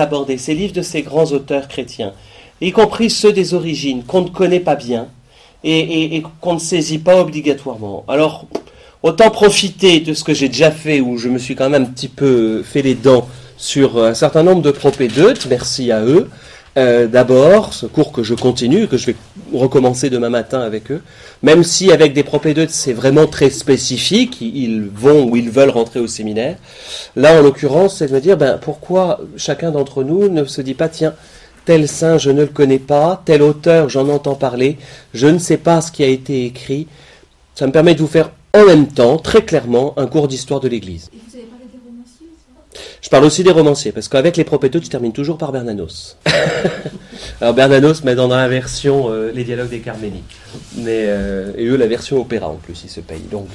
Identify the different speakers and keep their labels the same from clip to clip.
Speaker 1: aborder ces livres de ces grands auteurs chrétiens, y compris ceux des origines, qu'on ne connaît pas bien et, qu'on ne saisit pas obligatoirement. Alors, autant profiter de ce que j'ai déjà fait, où je me suis quand même un petit peu fait les dents sur un certain nombre de propédeutes, merci à eux. Euh, d'abord, ce cours que je continue, que je vais recommencer demain matin avec eux, même si avec des propédeutes c'est vraiment très spécifique, ils vont ou ils veulent rentrer au séminaire. Là, en l'occurrence, c'est de me dire, ben, pourquoi chacun d'entre nous ne se dit pas, tiens, tel saint, je ne le connais pas, tel auteur, j'en entends parler, je ne sais pas ce qui a été écrit. Ça me permet de vous faire en même temps, très clairement, un cours d'histoire de l'Église. Je parle aussi des romanciers, parce qu'avec les propéteux, tu termines toujours par Bernanos. Alors Bernanos met dans la version euh, les dialogues des Carméniques. Mais, euh, et eux, la version opéra en plus, ils se payent. Donc,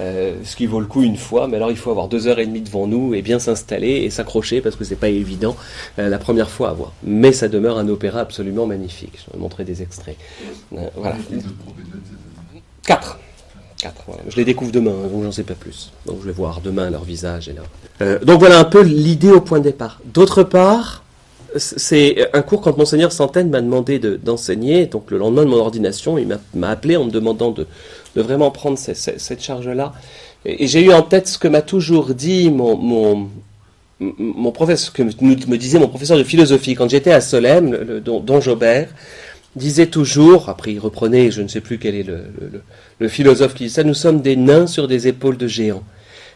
Speaker 1: euh, ce qui vaut le coup une fois, mais alors il faut avoir deux heures et demie devant nous et bien s'installer et s'accrocher, parce que c'est pas évident la première fois à voir. Mais ça demeure un opéra absolument magnifique. Je vais montrer des extraits. voilà. Quatre. Je les découvre demain, hein, donc j'en sais pas plus. Donc je vais voir demain leur visage et là. Euh, donc voilà un peu l'idée au point de départ. D'autre part, c'est un cours quand monseigneur Santaine m'a demandé d'enseigner. donc le lendemain de mon ordination, il m'a appelé en me demandant de, vraiment prendre cette, charge-là. Et, j'ai eu en tête ce que m'a toujours dit mon, mon, mon professeur, que me disait mon professeur de philosophie quand j'étais à Solem, le, don Jobert disait toujours, après il reprenait, je ne sais plus quel est le, philosophe qui dit ça, nous sommes des nains sur des épaules de géants.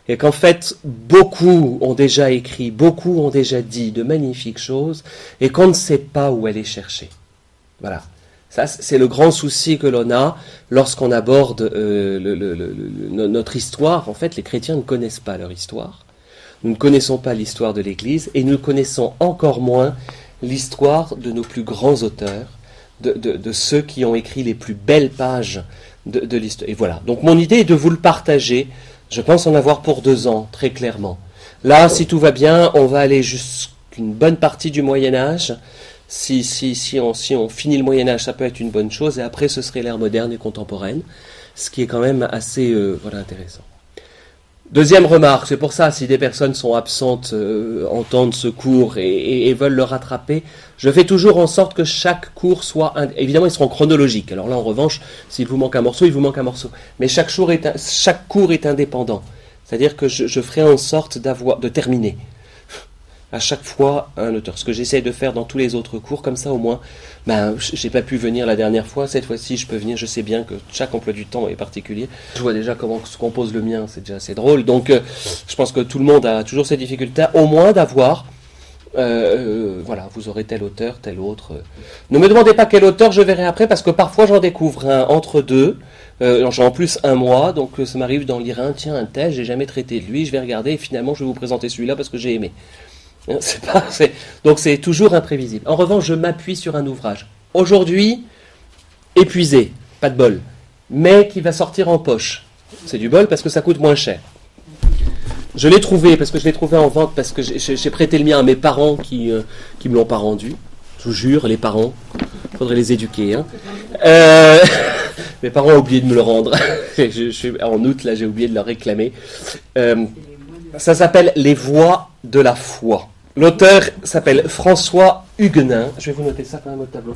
Speaker 1: Et qu'en fait, beaucoup ont déjà écrit, beaucoup ont déjà dit de magnifiques choses, et qu'on ne sait pas où aller chercher. Voilà. Ça, c'est le grand souci que l'on a lorsqu'on aborde euh, notre histoire. En fait, les chrétiens ne connaissent pas leur histoire. Nous ne connaissons pas l'histoire de l'Église, et nous connaissons encore moins l'histoire de nos plus grands auteurs, de, ceux qui ont écrit les plus belles pages de, l'histoire. Et voilà. Donc mon idée est de vous le partager. Je pense en avoir pour deux ans, très clairement. Là, si tout va bien, on va aller jusqu'une bonne partie du Moyen Âge. Si, si, si, on, si on finit le Moyen Âge, ça peut être une bonne chose. Et après, ce serait l'ère moderne et contemporaine, ce qui est quand même assez euh, voilà, intéressant. Deuxième remarque, c'est pour ça, si des personnes sont absentes, euh, entendent ce cours et, veulent le rattraper, je fais toujours en sorte que chaque cours soit... Évidemment, ils seront chronologiques. Alors là, en revanche, s'il vous manque un morceau, il vous manque un morceau. Mais chaque, jour est chaque cours est indépendant. C'est-à-dire que je, je ferai en sorte d'avoir, de terminer à chaque fois un auteur. Ce que j'essaie de faire dans tous les autres cours, comme ça au moins, ben, j'ai pas pu venir la dernière fois, cette fois-ci je peux venir, je sais bien que chaque emploi du temps est particulier. Je vois déjà comment se compose le mien, c'est déjà assez drôle. Donc euh, je pense que tout le monde a toujours ces difficultés, au moins d'avoir euh, euh, voilà, vous aurez tel auteur, tel autre. Ne me demandez pas quel auteur, je verrai après, parce que parfois j'en découvre un entre deux. Euh, J'ai en plus un mois, donc ça m'arrive d'en lire un, tiens, un tel, j'ai jamais traité de lui, je vais regarder, et finalement je vais vous présenter celui-là parce que j'ai aimé. Donc c'est toujours imprévisible. En revanche, je m'appuie sur un ouvrage. Aujourd'hui, épuisé, pas de bol, mais qui va sortir en poche. C'est du bol parce que ça coûte moins cher. Je l'ai trouvé parce que je l'ai trouvé en vente parce que j'ai prêté le mien à mes parents qui ne euh, me l'ont pas rendu. Je vous jure, les parents, faudrait les éduquer. Hein. Euh, mes parents ont oublié de me le rendre. en août, là, j'ai oublié de leur réclamer. Euh, ça s'appelle Les Voix de la foi. L'auteur s'appelle François Huguenin. Je vais vous noter ça quand même au tableau,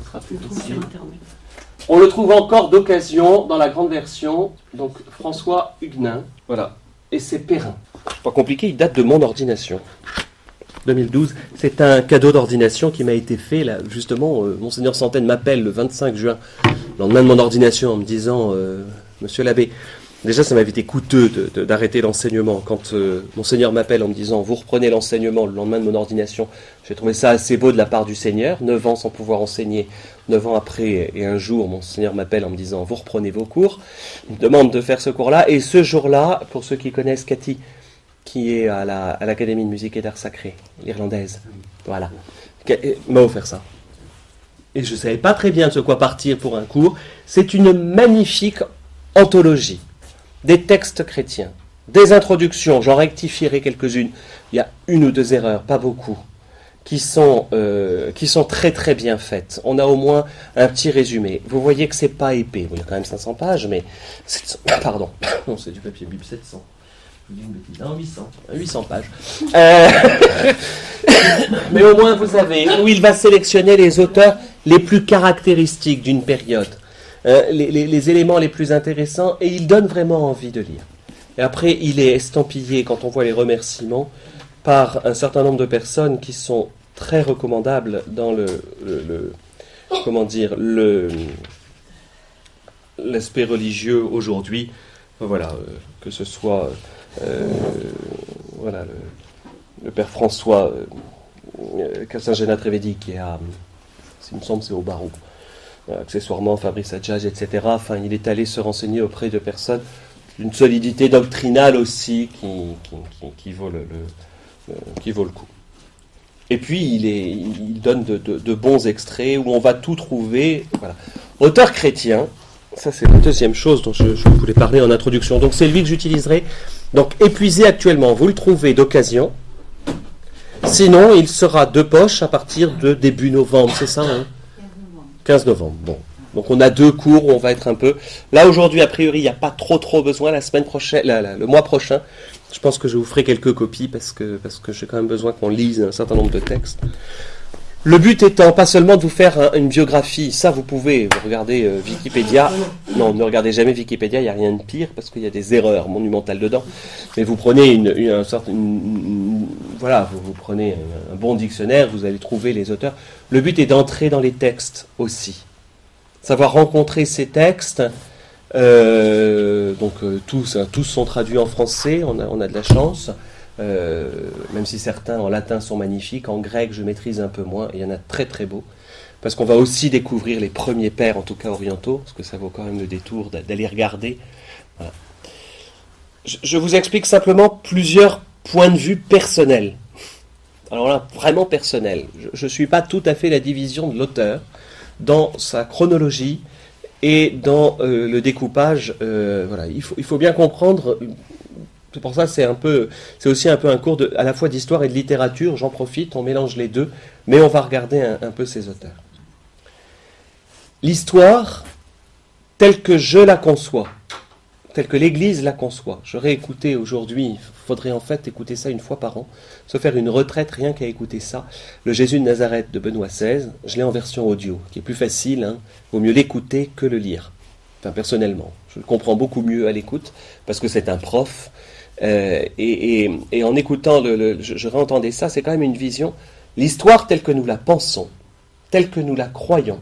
Speaker 1: On le trouve encore d'occasion dans la grande version. Donc François Huguenin. Voilà. Et c'est Perrin. Pas compliqué, il date de mon ordination. 2012. C'est un cadeau d'ordination qui m'a été fait. Là, justement, euh, Monseigneur Santaine m'appelle le 25 juin, le lendemain de mon ordination, en me disant euh, Monsieur l'abbé, Déjà, ça m'avait été coûteux d'arrêter l'enseignement. Quand euh, mon Seigneur m'appelle en me disant Vous reprenez l'enseignement le lendemain de mon ordination, j'ai trouvé ça assez beau de la part du Seigneur. Neuf ans sans pouvoir enseigner, neuf ans après, et un jour, mon Seigneur m'appelle en me disant Vous reprenez vos cours. Il me demande de faire ce cours-là. Et ce jour-là, pour ceux qui connaissent Cathy, qui est à l'Académie de musique et d'art sacré, l'irlandaise, voilà, m'a offert ça. Et je ne savais pas très bien de quoi partir pour un cours. C'est une magnifique anthologie des textes chrétiens, des introductions, j'en rectifierai quelques-unes, il y a une ou deux erreurs, pas beaucoup, qui sont, euh, qui sont très très bien faites. On a au moins un petit résumé. Vous voyez que c'est pas épais, il y a quand même 500 pages, mais... pardon, non c'est du papier Bib 700. Non, 800. 800 pages. Euh, mais au moins, vous savez, où il va sélectionner les auteurs les plus caractéristiques d'une période, euh, les, éléments les plus intéressants, et il donne vraiment envie de lire. Et après, il est estampillé, quand on voit les remerciements, par un certain nombre de personnes qui sont très recommandables dans le, comment dire, le l'aspect religieux aujourd'hui. Voilà, euh, que ce soit euh, voilà, le, père François euh, Cassin-Géna Trévédi qui est à, il me semble, c'est au barreau. Euh, accessoirement, Fabrice Adjage, etc. Enfin, il est allé se renseigner auprès de personnes d'une solidité doctrinale aussi qui, vaut, le, coup. Et puis, il, donne de, bons extraits où on va tout trouver. Auteur chrétien, ça c'est la deuxième chose dont je, je voulais parler en introduction. Donc, c'est lui que j'utiliserai donc épuisé actuellement, vous le trouvez d'occasion. Sinon, il sera de poche à partir de début novembre, c'est ça 15 hein novembre. Bon. Donc on a deux cours où on va être un peu. Là aujourd'hui, a priori, il n'y a pas trop trop besoin. La semaine prochaine, le mois prochain, je pense que je vous ferai quelques copies parce que parce que j'ai quand même besoin qu'on lise un certain nombre de textes. Le but étant pas seulement de vous faire une biographie, ça vous pouvez, vous regardez euh, Wikipédia. Non, ne regardez jamais Wikipédia, il n'y a rien de pire parce qu'il y a des erreurs monumentales dedans. Mais vous prenez une, une, voilà, vous prenez un, bon dictionnaire, vous allez trouver les auteurs. Le but est d'entrer dans les textes aussi, savoir rencontrer ces textes. Euh, donc euh, tous, hein, tous sont traduits en français, on a, on a de la chance. Euh, même si certains en latin sont magnifiques, en grec je maîtrise un peu moins, il y en a très très beaux, parce qu'on va aussi découvrir les premiers pères, en tout cas orientaux, parce que ça vaut quand même le détour d'aller regarder. Je, vous explique simplement plusieurs points de vue personnels. Alors là, vraiment personnels. Je ne suis pas tout à fait la division de l'auteur dans sa chronologie et dans euh, le découpage. Euh, voilà, il faut bien comprendre c'est pour ça c'est un peu, c'est aussi un peu un cours de, à la fois d'histoire et de littérature. J'en profite, on mélange les deux, mais on va regarder un, peu ces auteurs. L'histoire, telle que je la conçois, telle que l'Église la conçoit. J'aurais écouté aujourd'hui, faudrait en fait écouter ça une fois par an, se faire une retraite rien qu'à écouter ça. Le Jésus de Nazareth de Benoît XVI, je l'ai en version audio, qui est plus facile, hein. vaut mieux l'écouter que le lire. Enfin, personnellement, je le comprends beaucoup mieux à l'écoute, parce que c'est un prof, euh, et, en écoutant, je, réentendais ça, c'est quand même une vision. L'histoire telle que nous la pensons, telle que nous la croyons.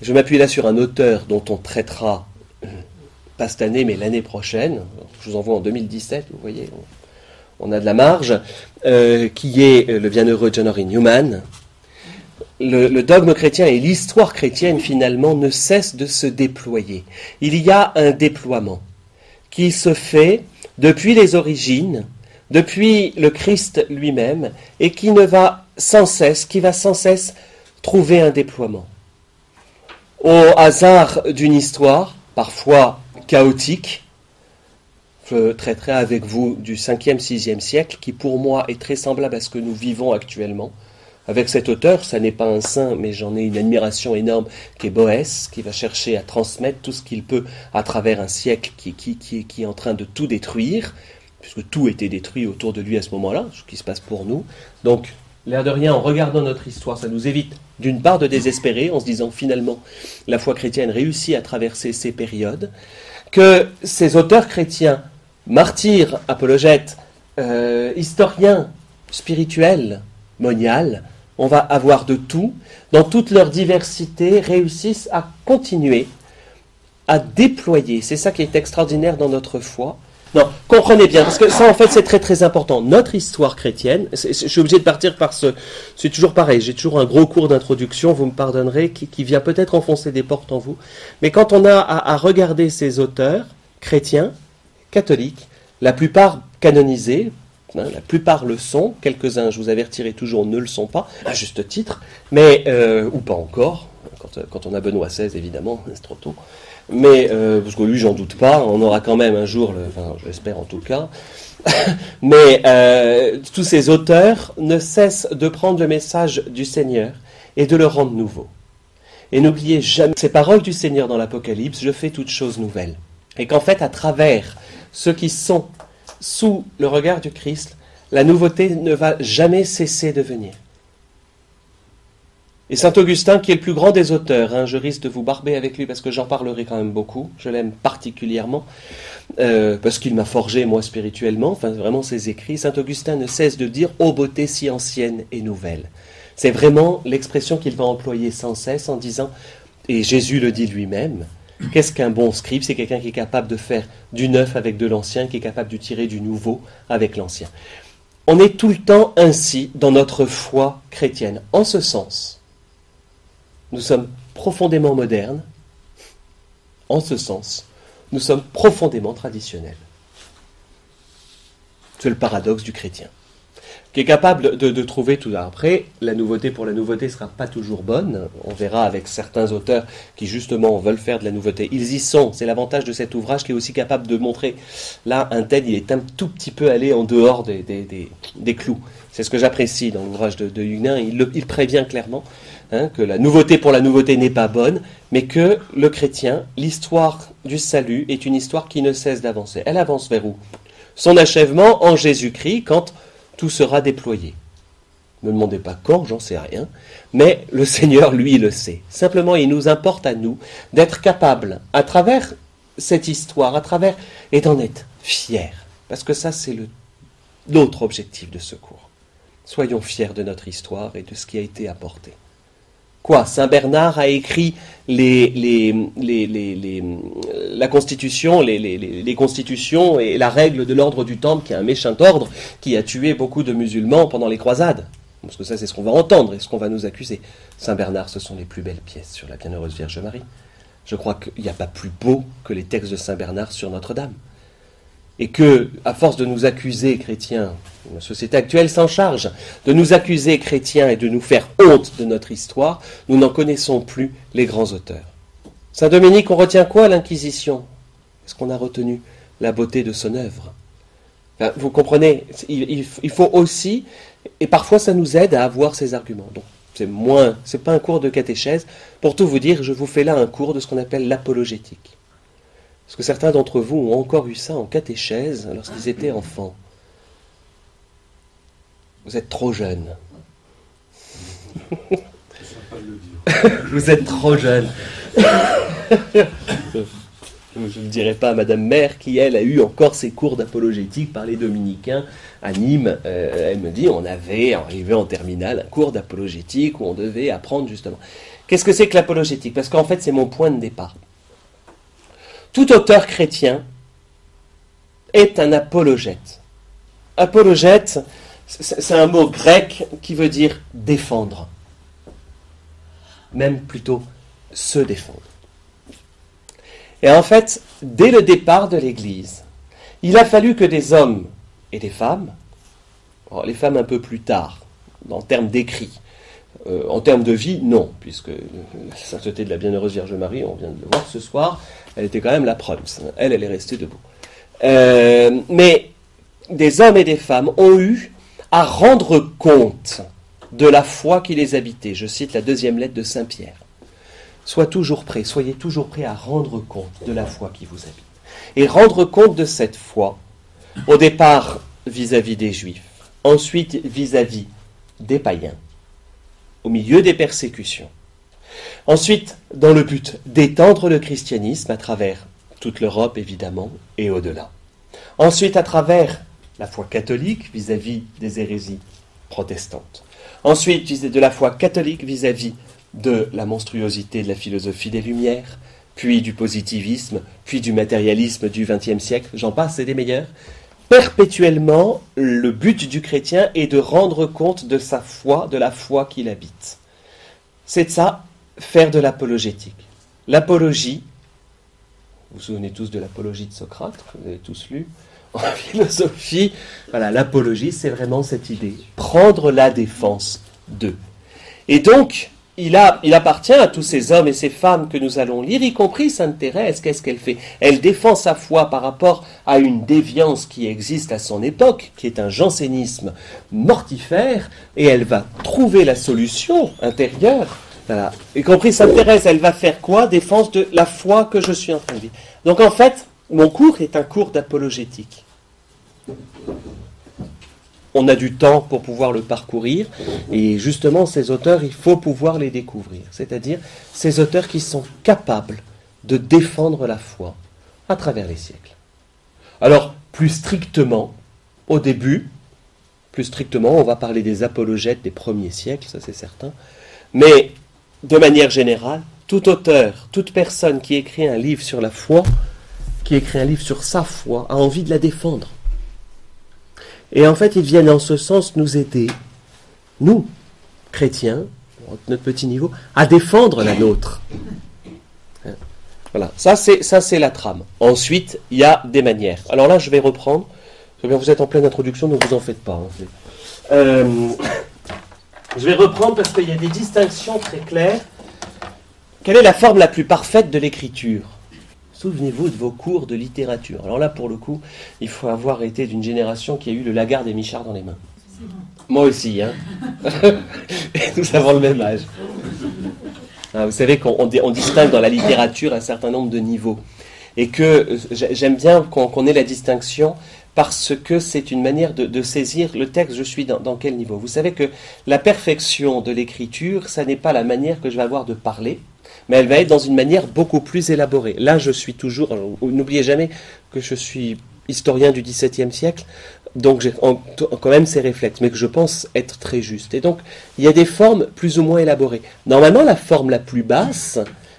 Speaker 1: Je m'appuie là sur un auteur dont on traitera, euh, pas cette année, mais l'année prochaine. Je vous envoie en 2017, vous voyez, on, a de la marge, euh, qui est le bienheureux John Henry Newman. le dogme chrétien et l'histoire chrétienne, finalement, ne cessent de se déployer. Il y a un déploiement qui se fait depuis les origines, depuis le Christ lui-même, et qui ne va sans cesse, qui va sans cesse trouver un déploiement. Au hasard d'une histoire, parfois chaotique, je traiterai avec vous du 5e, 6e siècle, qui pour moi est très semblable à ce que nous vivons actuellement. Avec cet auteur, ça n'est pas un saint, mais j'en ai une admiration énorme, qui est Boès, qui va chercher à transmettre tout ce qu'il peut à travers un siècle qui, qui, qui, est en train de tout détruire, puisque tout était détruit autour de lui à ce moment-là, ce qui se passe pour nous. Donc, l'air de rien, en regardant notre histoire, ça nous évite d'une part de désespérer, en se disant finalement, la foi chrétienne réussit à traverser ces périodes, que ces auteurs chrétiens, martyrs, apologètes, euh, historiens, spirituels, moniales, on va avoir de tout, dans toute leur diversité, réussissent à continuer à déployer. C'est ça qui est extraordinaire dans notre foi. Non, comprenez bien, parce que ça en fait c'est très très important. Notre histoire chrétienne, je suis obligé de partir par ce... C'est toujours pareil, j'ai toujours un gros cours d'introduction, vous me pardonnerez, qui, vient peut-être enfoncer des portes en vous. Mais quand on a à regarder ces auteurs chrétiens, catholiques, la plupart canonisés, la plupart le sont, quelques-uns, je vous avertirai toujours, ne le sont pas, à juste titre, mais euh, ou pas encore. Quand, on a Benoît XVI, évidemment, c'est trop tôt. Mais euh, parce que lui, j'en doute pas, on aura quand même un jour, le, enfin, j'espère en tout cas. mais euh, tous ces auteurs ne cessent de prendre le message du Seigneur et de le rendre nouveau. Et n'oubliez jamais ces paroles du Seigneur dans l'Apocalypse, je fais toutes choses nouvelles. Et qu'en fait, à travers ceux qui sont sous le regard du Christ, la nouveauté ne va jamais cesser de venir. Et saint Augustin, qui est le plus grand des auteurs, hein, je risque de vous barber avec lui parce que j'en parlerai quand même beaucoup, je l'aime particulièrement, euh, parce qu'il m'a forgé moi spirituellement, enfin vraiment ses écrits, saint Augustin ne cesse de dire ô beauté si ancienne et nouvelle. C'est vraiment l'expression qu'il va employer sans cesse en disant, et Jésus le dit lui-même, qu'est-ce qu'un bon scribe? C'est quelqu'un qui est capable de faire du neuf avec de l'ancien, qui est capable de tirer du nouveau avec l'ancien. On est tout le temps ainsi dans notre foi chrétienne, en ce sens nous sommes profondément modernes. En ce sens, nous sommes profondément traditionnels. C'est le paradoxe du chrétien, qui est capable de, trouver tout après. La nouveauté pour la nouveauté sera pas toujours bonne. On verra avec certains auteurs qui justement veulent faire de la nouveauté. Ils y sont. C'est l'avantage de cet ouvrage qui est aussi capable de montrer. Là, un tel, il est un tout petit peu allé en dehors des, clous. C'est ce que j'apprécie dans l'ouvrage de, de Huguenin. Il, il prévient clairement Hein, que la nouveauté pour la nouveauté n'est pas bonne, mais que le chrétien, l'histoire du salut est une histoire qui ne cesse d'avancer. Elle avance vers où? Son achèvement en Jésus-Christ, quand tout sera déployé. Ne demandez pas quand, j'en sais rien, mais le Seigneur, lui, le sait. Simplement, il nous importe à nous d'être capables, à travers cette histoire, à travers, et d'en être fiers. Parce que ça, c'est l'autre objectif de ce cours. Soyons fiers de notre histoire et de ce qui a été apporté. Quoi Saint Bernard a écrit la constitution, les, constitutions et la règle de l'ordre du Temple, qui est un méchant ordre qui a tué beaucoup de musulmans pendant les croisades. Parce que ça, c'est ce qu'on va entendre et ce qu'on va nous accuser. Saint Bernard, ce sont les plus belles pièces sur la bienheureuse Vierge Marie. Je crois qu'il n'y a pas plus beau que les textes de Saint Bernard sur Notre-Dame et que, à force de nous accuser chrétiens, la société actuelle s'en charge, de nous accuser chrétiens et de nous faire honte de notre histoire, nous n'en connaissons plus les grands auteurs. Saint Dominique, on retient quoi l'Inquisition? Est-ce qu'on a retenu la beauté de son œuvre? Vous comprenez, il, faut aussi, et parfois ça nous aide à avoir ces arguments. Donc, c'est moins, c'est pas un cours de catéchèse. Pour tout vous dire, je vous fais là un cours de ce qu'on appelle l'apologétique. Est-ce que certains d'entre vous ont encore eu ça en catéchèse lorsqu'ils étaient enfants. Vous êtes trop jeunes. vous êtes trop jeunes. Je ne dirai pas à Madame Mère qui, elle, a eu encore ses cours d'apologétique par les dominicains à Nîmes. Euh, elle me dit on avait, arrivé en terminale, un cours d'apologétique où on devait apprendre justement. Qu'est-ce que c'est que l'apologétique? Parce qu'en fait, c'est mon point de départ. Tout auteur chrétien est un apologète. Apologète, c'est un mot grec qui veut dire défendre. Même plutôt se défendre. Et en fait, dès le départ de l'Église, il a fallu que des hommes et des femmes, les femmes un peu plus tard, en termes d'écrit, euh, en termes de vie, non, puisque la sainteté de la bienheureuse Vierge Marie, on vient de le voir ce soir, elle était quand même la preuve. Elle, elle est restée debout. Euh, mais des hommes et des femmes ont eu à rendre compte de la foi qui les habitait. Je cite la deuxième lettre de Saint Pierre. Sois toujours prêt, soyez toujours prêt à rendre compte de la foi qui vous habite. Et rendre compte de cette foi, au départ vis-à-vis des Juifs, ensuite vis à -vis des païens, au milieu des persécutions, Ensuite, dans le but d'étendre le christianisme à travers toute l'Europe, évidemment, et au-delà. Ensuite, à travers la foi catholique vis-à-vis des hérésies protestantes. Ensuite, de la foi catholique vis-à-vis de la monstruosité de la philosophie des Lumières, puis du positivisme, puis du matérialisme du XXe siècle, j'en passe, c'est des meilleurs. Perpétuellement, le but du chrétien est de rendre compte de sa foi, de la foi qu'il habite. C'est de ça faire de l'apologétique. L'apologie, vous vous souvenez tous de l'apologie de Socrate, vous avez tous lu, en philosophie, voilà, l'apologie, c'est vraiment cette idée, prendre la défense d'eux. Et donc, il, appartient à tous ces hommes et ces femmes que nous allons lire, y compris Sainte Thérèse, qu'est-ce qu'elle fait? Elle défend sa foi par rapport à une déviance qui existe à son époque, qui est un jansénisme mortifère, et elle va trouver la solution intérieure. Y compris Sainte Thérèse, elle va faire quoi? Défense de la foi que je suis en train de vivre. Donc en fait, mon cours est un cours d'apologétique. On a du temps pour pouvoir le parcourir. Et justement, ces auteurs, il faut pouvoir les découvrir. C'est-à-dire ces auteurs qui sont capables de défendre la foi à travers les siècles. Alors, plus strictement, au début, plus strictement, on va parler des apologètes des premiers siècles, ça c'est certain. Mais de manière générale, tout auteur, toute personne qui écrit un livre sur la foi, qui écrit un livre sur sa foi, a envie de la défendre. Et en fait, ils viennent en ce sens nous aider, nous, chrétiens, notre petit niveau, à défendre la nôtre. Hein. Voilà, ça c'est, ça c'est la trame. Ensuite, il y a des manières. Alors là, je vais reprendre. Vous êtes en pleine introduction, donc vous en faites pas. Hein, euh, je vais reprendre parce qu'il y a des distinctions très claires. Quelle est la forme la plus parfaite de l'écriture? Souvenez-vous de vos cours de littérature. Alors là, pour le coup, il faut avoir été d'une génération qui a eu le Lagarde et Michard dans les mains. Moi aussi, hein. Nous avons le même âge. Ah, vous savez qu'on on distingue dans la littérature un certain nombre de niveaux. Et que j'aime bien qu'on ait la distinction parce que c'est une manière de, saisir le texte, je suis dans, quel niveau. Vous savez que la perfection de l'écriture, ça n'est pas la manière que je vais avoir de parler, mais elle va être dans une manière beaucoup plus élaborée. Là, je suis toujours, n'oubliez jamais que je suis historien du XVIIe siècle, donc j'ai quand même ces réflexes, mais que je pense être très juste. Et donc, il y a des formes plus ou moins élaborées. Normalement, la forme la plus basse,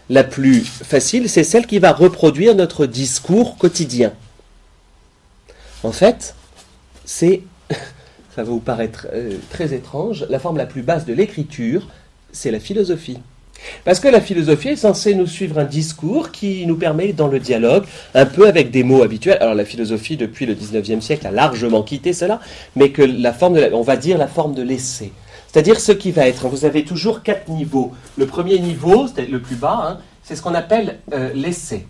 Speaker 1: la plus facile, c'est celle qui va reproduire notre discours quotidien. En fait, c'est, ça va vous paraître euh, très étrange, la forme la plus basse de l'écriture, c'est la philosophie. Parce que la philosophie est censée nous suivre un discours qui nous permet, dans le dialogue, un peu avec des mots habituels. Alors la philosophie, depuis le 19e siècle, a largement quitté cela, mais que la forme, de on va dire la forme de l'essai. C'est-à-dire ce qui va être, vous avez toujours quatre niveaux. Le premier niveau, c'est le plus bas, hein, c'est ce qu'on appelle euh, l'essai.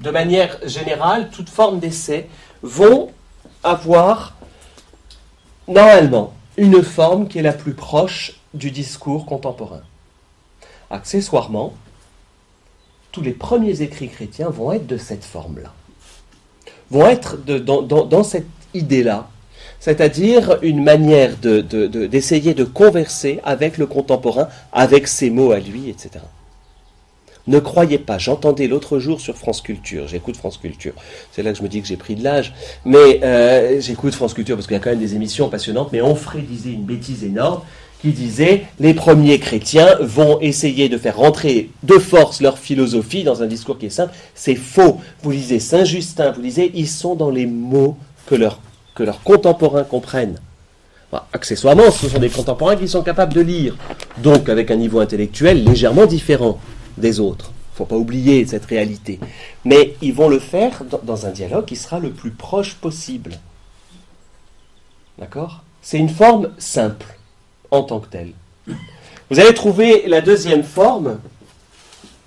Speaker 1: De manière générale, toute forme d'essai vont avoir, normalement, une forme qui est la plus proche du discours contemporain. Accessoirement, tous les premiers écrits chrétiens vont être de cette forme-là, vont être dans, cette idée-là, c'est-à-dire une manière d'essayer de, converser avec le contemporain, avec ses mots à lui, etc. Ne croyez pas, j'entendais l'autre jour sur France Culture, j'écoute France Culture, c'est là que je me dis que j'ai pris de l'âge, mais euh, j'écoute France Culture parce qu'il y a quand même des émissions passionnantes, mais Onfray disait une bêtise énorme, qui disait les premiers chrétiens vont essayer de faire rentrer de force leur philosophie dans un discours qui est simple. C'est faux. Vous lisez Saint Justin, vous lisez, ils sont dans les mots que, que leurs contemporains comprennent. accessoirement, ce sont des contemporains qui sont capables de lire, donc avec un niveau intellectuel légèrement différent des autres. Il ne faut pas oublier cette réalité. Mais ils vont le faire dans un dialogue qui sera le plus proche possible. D'accord? C'est une forme simple en tant que telle. Vous allez trouver la deuxième forme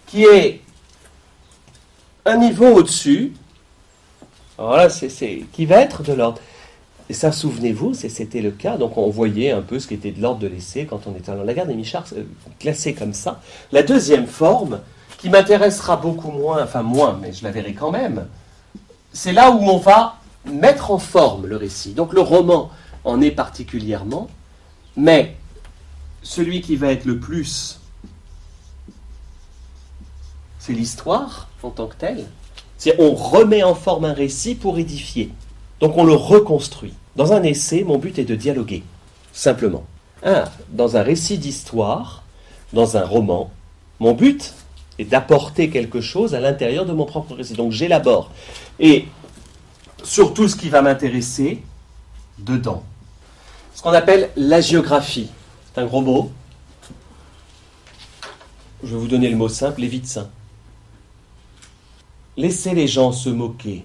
Speaker 1: qui est un niveau au-dessus. C'est, qui va être de l'ordre. Et ça, souvenez-vous, c'était le cas. Donc, on voyait un peu ce qui était de l'ordre de l'essai quand on était dans la garde des Michards, euh, classé comme ça. La deuxième forme, qui m'intéressera beaucoup moins, enfin moins, mais je la verrai quand même, c'est là où on va mettre en forme le récit. Donc, le roman en est particulièrement, mais celui qui va être le plus, c'est l'histoire en tant que telle. C'est on remet en forme un récit pour édifier. Donc on le reconstruit. Dans un essai, mon but est de dialoguer, simplement. dans un récit d'histoire, dans un roman, mon but est d'apporter quelque chose à l'intérieur de mon propre récit. Donc j'élabore. Et sur tout ce qui va m'intéresser, dedans. Ce qu'on appelle la géographie. C'est un gros mot. Je vais vous donner le mot simple, les saints. Laissez les gens se moquer.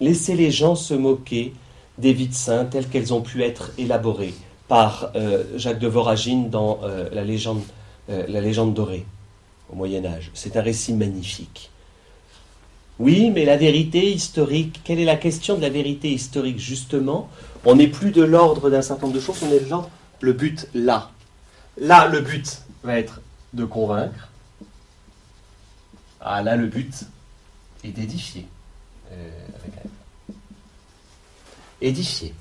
Speaker 1: Laissez les gens se moquer des vides saints telles qu'elles ont pu être élaborées par euh, Jacques de Voragine dans euh, la, légende, euh, la légende dorée au Moyen Âge. C'est un récit magnifique. Oui, mais la vérité historique, quelle est la question de la vérité historique Justement, on n'est plus de l'ordre d'un certain nombre de choses, on est de l'ordre le but là. Là, le but va être de convaincre. Ah, là, le but est d'édifier. Euh, édifier.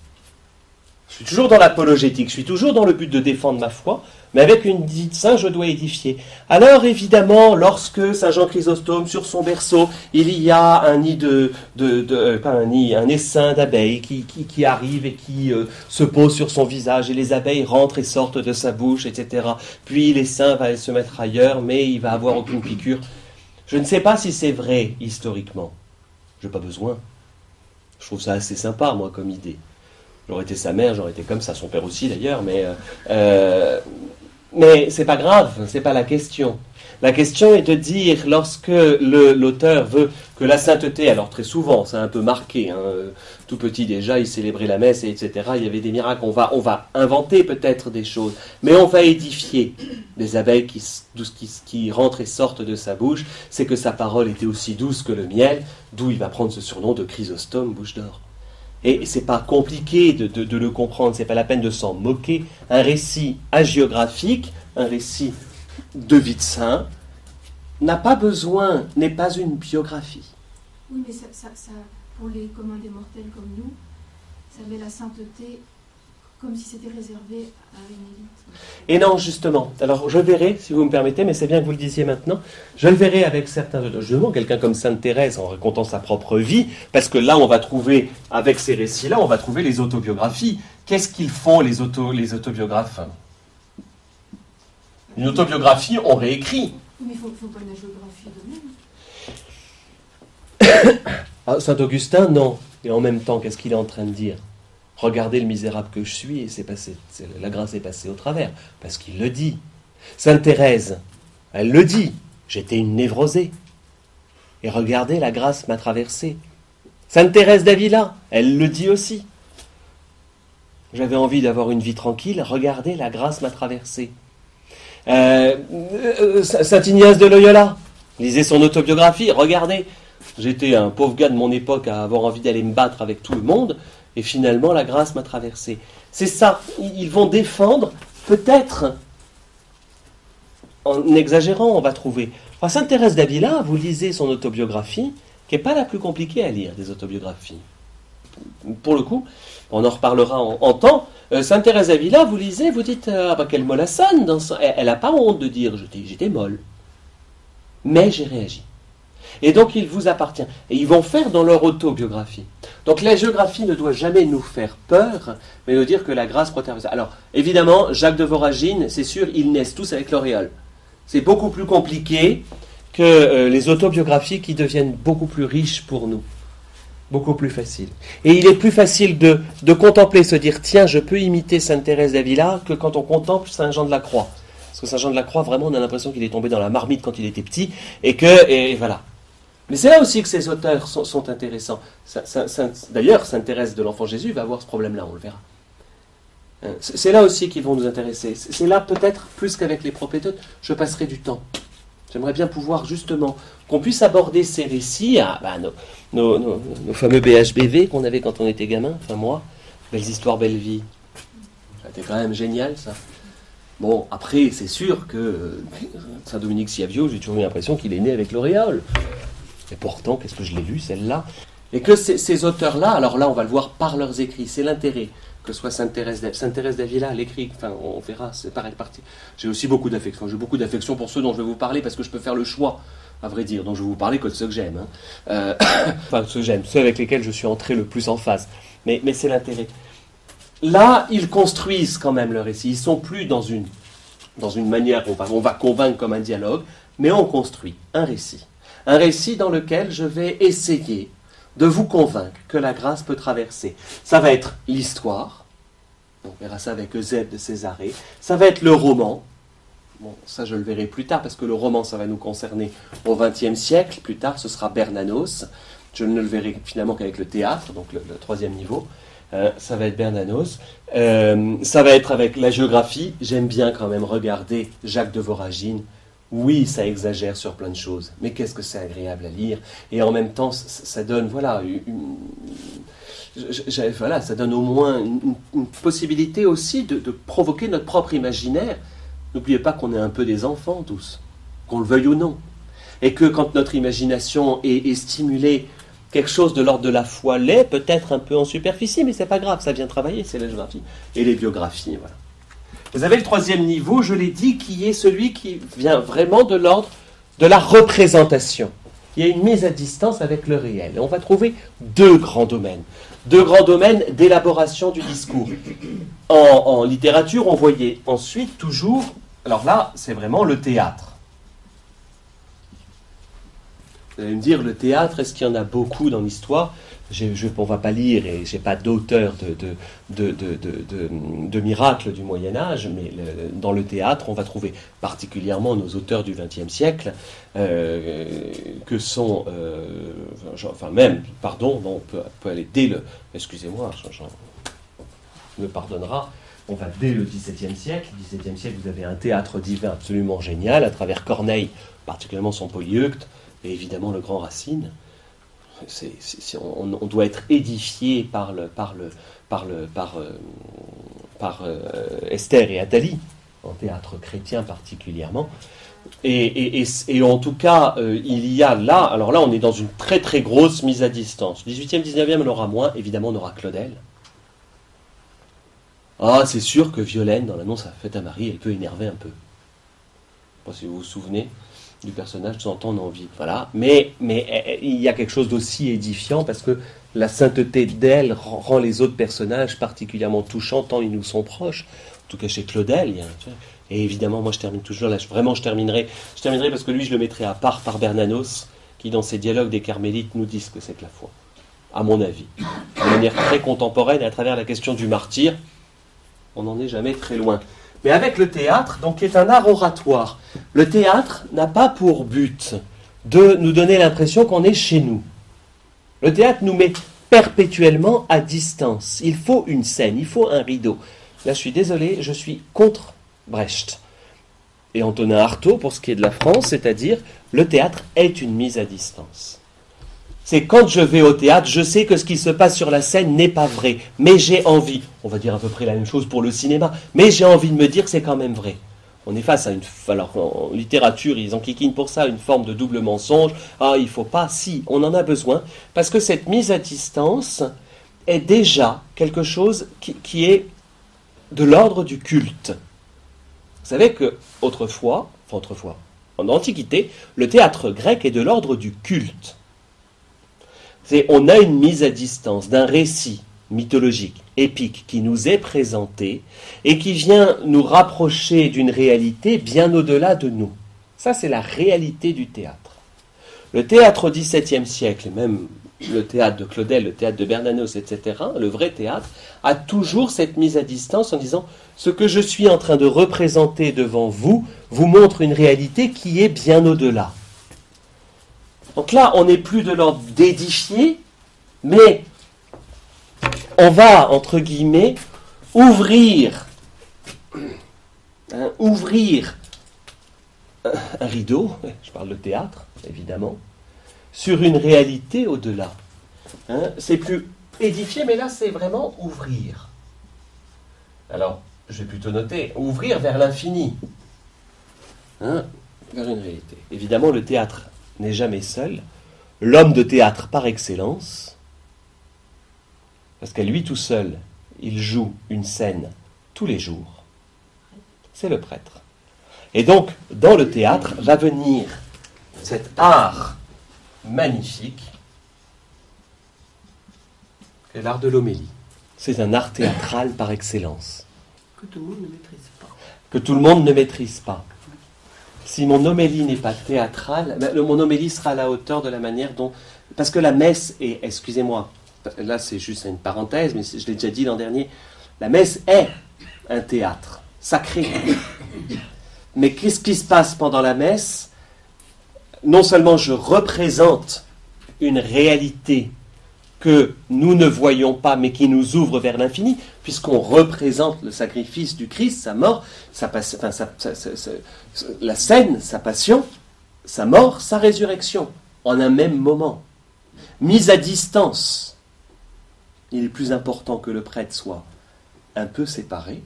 Speaker 1: Je suis toujours dans l'apologétique, je suis toujours dans le but de défendre ma foi, mais avec une dite saint, je dois édifier. Alors évidemment, lorsque Saint Jean Chrysostome, sur son berceau, il y a un nid de, euh, pas un nid, un essaim d'abeilles qui, qui, arrive et qui euh, se pose sur son visage, et les abeilles rentrent et sortent de sa bouche, etc. Puis l'essaim va se mettre ailleurs, mais il va avoir aucune piqûre. Je ne sais pas si c'est vrai historiquement. Je n'ai pas besoin. Je trouve ça assez sympa, moi, comme idée. J'aurais été sa mère, j'aurais été comme ça, son père aussi d'ailleurs, mais euh, euh mais c'est pas grave, c'est pas la question. La question est de dire, lorsque l'auteur veut que la sainteté, alors très souvent, c'est un peu marqué, hein, tout petit déjà, il célébrait la messe, et etc. Il y avait des miracles, on va, on va inventer peut-être des choses, mais on va édifier les abeilles qui, qui, qui rentrent et sortent de sa bouche. C'est que sa parole était aussi douce que le miel, d'où il va prendre ce surnom de Chrysostome, bouche d'or. Et c'est pas compliqué de, le comprendre, c'est pas la peine de s'en moquer. Un récit hagiographique, un récit de vie de saint, n'a pas besoin, n'est pas une biographie.
Speaker 2: Oui, mais ça, pour les communs des mortels comme nous, ça met la sainteté comme si c'était réservé à une élite.
Speaker 1: Et non, justement. Alors, je verrai, si vous me permettez, mais c'est bien que vous le disiez maintenant, je le verrai avec certains justement quelqu'un comme Sainte Thérèse en racontant sa propre vie, parce que là, on va trouver, avec ces récits-là, on va trouver les autobiographies. Qu'est-ce qu'ils font, les, auto, les autobiographes? Une autobiographie, on réécrit.
Speaker 2: Mais il faut, faut pas une géographie
Speaker 1: de même. ah, Saint Augustin, non. Et en même temps, qu'est-ce qu'il est en train de dire? Regardez le misérable que je suis, et passé, la grâce est passée au travers, parce qu'il le dit. Sainte Thérèse, elle le dit, j'étais une névrosée. Et regardez, la grâce m'a traversée. Sainte Thérèse d'Avila, elle le dit aussi. J'avais envie d'avoir une vie tranquille, regardez, la grâce m'a traversée. Euh, euh, Saint Ignace de Loyola, lisez son autobiographie, regardez. J'étais un pauvre gars de mon époque à avoir envie d'aller me battre avec tout le monde. Et finalement, la grâce m'a traversé. C'est ça. Ils vont défendre, peut-être, en exagérant, on va trouver. Sainte Thérèse d'Avila, vous lisez son autobiographie, qui n'est pas la plus compliquée à lire des autobiographies. Pour le coup, on en reparlera en, temps. Euh, Sainte Thérèse d'Avila, vous lisez, vous dites, euh, ah bah, quelle mollassonne. Elle n'a pas honte de dire, j'étais molle. Mais j'ai réagi. Et donc il vous appartient. Et ils vont faire dans leur autobiographie. Donc la géographie ne doit jamais nous faire peur, mais nous dire que la grâce protège. Alors évidemment, Jacques de Voragine, c'est sûr, ils naissent tous avec l'auréole. C'est beaucoup plus compliqué que euh, les autobiographies qui deviennent beaucoup plus riches pour nous. Beaucoup plus facile. Et il est plus facile de, de contempler, se dire tiens, je peux imiter Sainte Thérèse d'Avila que quand on contemple Saint Jean de la Croix. Parce que Saint Jean de la Croix, vraiment, on a l'impression qu'il est tombé dans la marmite quand il était petit, et que, et voilà. Mais c'est là aussi que ces auteurs sont, intéressants. D'ailleurs, Sainte Thérèse de l'Enfant Jésus va avoir ce problème-là, on le verra. Hein, c'est là aussi qu'ils vont nous intéresser. C'est là peut-être plus qu'avec les propétotes, je passerai du temps. J'aimerais bien pouvoir justement qu'on puisse aborder ces récits à bah, nos, fameux BHBV qu'on avait quand on était gamin, enfin moi, Belles histoires, belle vie. C'était quand même génial ça. Bon, après, c'est sûr que Saint-Dominique Siavio, j'ai toujours eu l'impression qu'il est né avec l'auréole. Et pourtant, qu'est-ce que je l'ai lu, celle-là? Et que ces, auteurs-là, alors là, on va le voir par leurs écrits, c'est l'intérêt que soit Sainte Thérèse d'Avila, l'écrit, enfin, on verra, c'est pareil parti. J'ai aussi beaucoup d'affection. J'ai beaucoup d'affection pour ceux dont je vais vous parler parce que je peux faire le choix, à vrai dire, dont je vais vous parler que de ceux que j'aime. Hein. Euh, enfin, ceux que j'aime, ceux avec lesquels je suis entré le plus en phase. Mais, mais c'est l'intérêt. Là, ils construisent quand même le récit. Ils sont plus dans une, dans une manière, on va, on va convaincre comme un dialogue, mais on construit un récit. Un récit dans lequel je vais essayer de vous convaincre que la grâce peut traverser. Ça va être l'histoire, on verra ça avec Eusèbe de Césarée, ça va être le roman, bon, ça je le verrai plus tard, parce que le roman, ça va nous concerner au XXe siècle, plus tard ce sera Bernanos, je ne le verrai finalement qu'avec le théâtre, donc le, troisième niveau, euh, ça va être Bernanos, euh, ça va être avec la géographie, j'aime bien quand même regarder Jacques de Voragine, oui, ça exagère sur plein de choses, mais qu'est-ce que c'est agréable à lire? Et en même temps, ça, donne, voilà, voilà, ça donne au moins une, possibilité aussi de, provoquer notre propre imaginaire. N'oubliez pas qu'on est un peu des enfants tous, qu'on le veuille ou non, et que quand notre imagination est, stimulée quelque chose de l'ordre de la foi l'est, peut-être un peu en superficie, mais c'est pas grave, ça vient travailler, c'est la géographie et les biographies. Voilà. Vous avez le troisième niveau, je l'ai dit, qui est celui qui vient vraiment de l'ordre de la représentation. Il y a une mise à distance avec le réel. Et on va trouver deux grands domaines. Deux grands domaines d'élaboration du discours. En, en littérature, on voyait ensuite toujours, alors là, c'est vraiment le théâtre. Vous allez me dire, le théâtre, est-ce qu'il y en a beaucoup dans l'histoire? Je, On ne va pas lire et je n'ai pas d'auteur de, de, miracles du Moyen Âge, mais dans le théâtre, on va trouver particulièrement nos auteurs du XXe siècle, euh, que sont, euh, enfin même, pardon, on peut, aller dès le, excusez-moi, Jean, me pardonnera, on va dès le XVIIe siècle. XVIIe siècle, vous avez un théâtre divin absolument génial, à travers Corneille, particulièrement son Polyeucte, et évidemment le grand Racine. On, doit être édifié par, le, par, le, par, le, par, euh, euh, Esther et Athalie, en théâtre chrétien particulièrement. Et, et, en tout cas, euh, il y a là, alors là, on est dans une très très grosse mise à distance. 18e, 19e, on aura moins, évidemment, on aura Claudel. Ah, c'est sûr que Violaine, dans l'annonce à fête à Marie, elle peut énerver un peu. Je sais pas si vous vous souvenez du personnage, de a envie. Voilà. Mais, mais eh, eh, il y a quelque chose d'aussi édifiant parce que la sainteté d'elle rend les autres personnages particulièrement touchants tant ils nous sont proches. En tout cas chez Claudel. et évidemment, moi je termine toujours là. Vraiment, je terminerai, je terminerai parce que lui, je le mettrai à part par Bernanos, qui dans ses dialogues des Carmélites nous disent que c'est que la foi. À mon avis. De manière très contemporaine, à travers la question du martyr, on n'en est jamais très loin. Mais avec le théâtre, donc qui est un art oratoire, le théâtre n'a pas pour but de nous donner l'impression qu'on est chez nous. Le théâtre nous met perpétuellement à distance. Il faut une scène, il faut un rideau. Là, je suis désolé, je suis contre Brecht et Antonin Artaud pour ce qui est de la France, c'est-à-dire le théâtre est une mise à distance c'est quand je vais au théâtre, je sais que ce qui se passe sur la scène n'est pas vrai, mais j'ai envie, on va dire à peu près la même chose pour le cinéma, mais j'ai envie de me dire que c'est quand même vrai. On est face à une, alors en littérature, ils enquiquinent pour ça une forme de double mensonge. Ah, il faut pas, si, on en a besoin, parce que cette mise à distance est déjà quelque chose qui, qui est de l'ordre du culte. Vous savez que autrefois, enfin autrefois, en Antiquité, le théâtre grec est de l'ordre du culte on a une mise à distance d'un récit mythologique, épique, qui nous est présenté et qui vient nous rapprocher d'une réalité bien au-delà de nous. Ça, c'est la réalité du théâtre. Le théâtre au XVIIe siècle, même le théâtre de Claudel, le théâtre de Bernanos, etc., le vrai théâtre, a toujours cette mise à distance en disant ce que je suis en train de représenter devant vous vous montre une réalité qui est bien au-delà. Donc là, on n'est plus de l'ordre d'édifier, mais on va, entre guillemets, ouvrir, hein, ouvrir un rideau, je parle de théâtre, évidemment, sur une réalité au-delà. Hein. c'est plus édifier, mais là, c'est vraiment ouvrir. Alors, je vais plutôt noter, ouvrir vers l'infini, hein, vers une réalité. Évidemment, le théâtre n'est jamais seul, l'homme de théâtre par excellence, parce qu'à lui tout seul, il joue une scène tous les jours, c'est le prêtre. Et donc, dans le théâtre va venir cet art magnifique qu'est l'art de l'homélie. C'est un art théâtral par excellence.
Speaker 3: Que tout le monde ne maîtrise pas.
Speaker 1: Que tout le monde ne maîtrise pas si mon homélie n'est pas théâtrale, ben, mon homélie sera à la hauteur de la manière dont... Parce que la messe est, excusez-moi, là c'est juste une parenthèse, mais je l'ai déjà dit l'an dernier, la messe est un théâtre sacré. Mais qu'est-ce qui se passe pendant la messe? Non seulement je représente une réalité que nous ne voyons pas, mais qui nous ouvre vers l'infini, puisqu'on représente le sacrifice du Christ, sa mort, sa, la scène, sa passion, sa mort, sa résurrection, en un même moment. Mise à distance, il est plus important que le prêtre soit un peu séparé,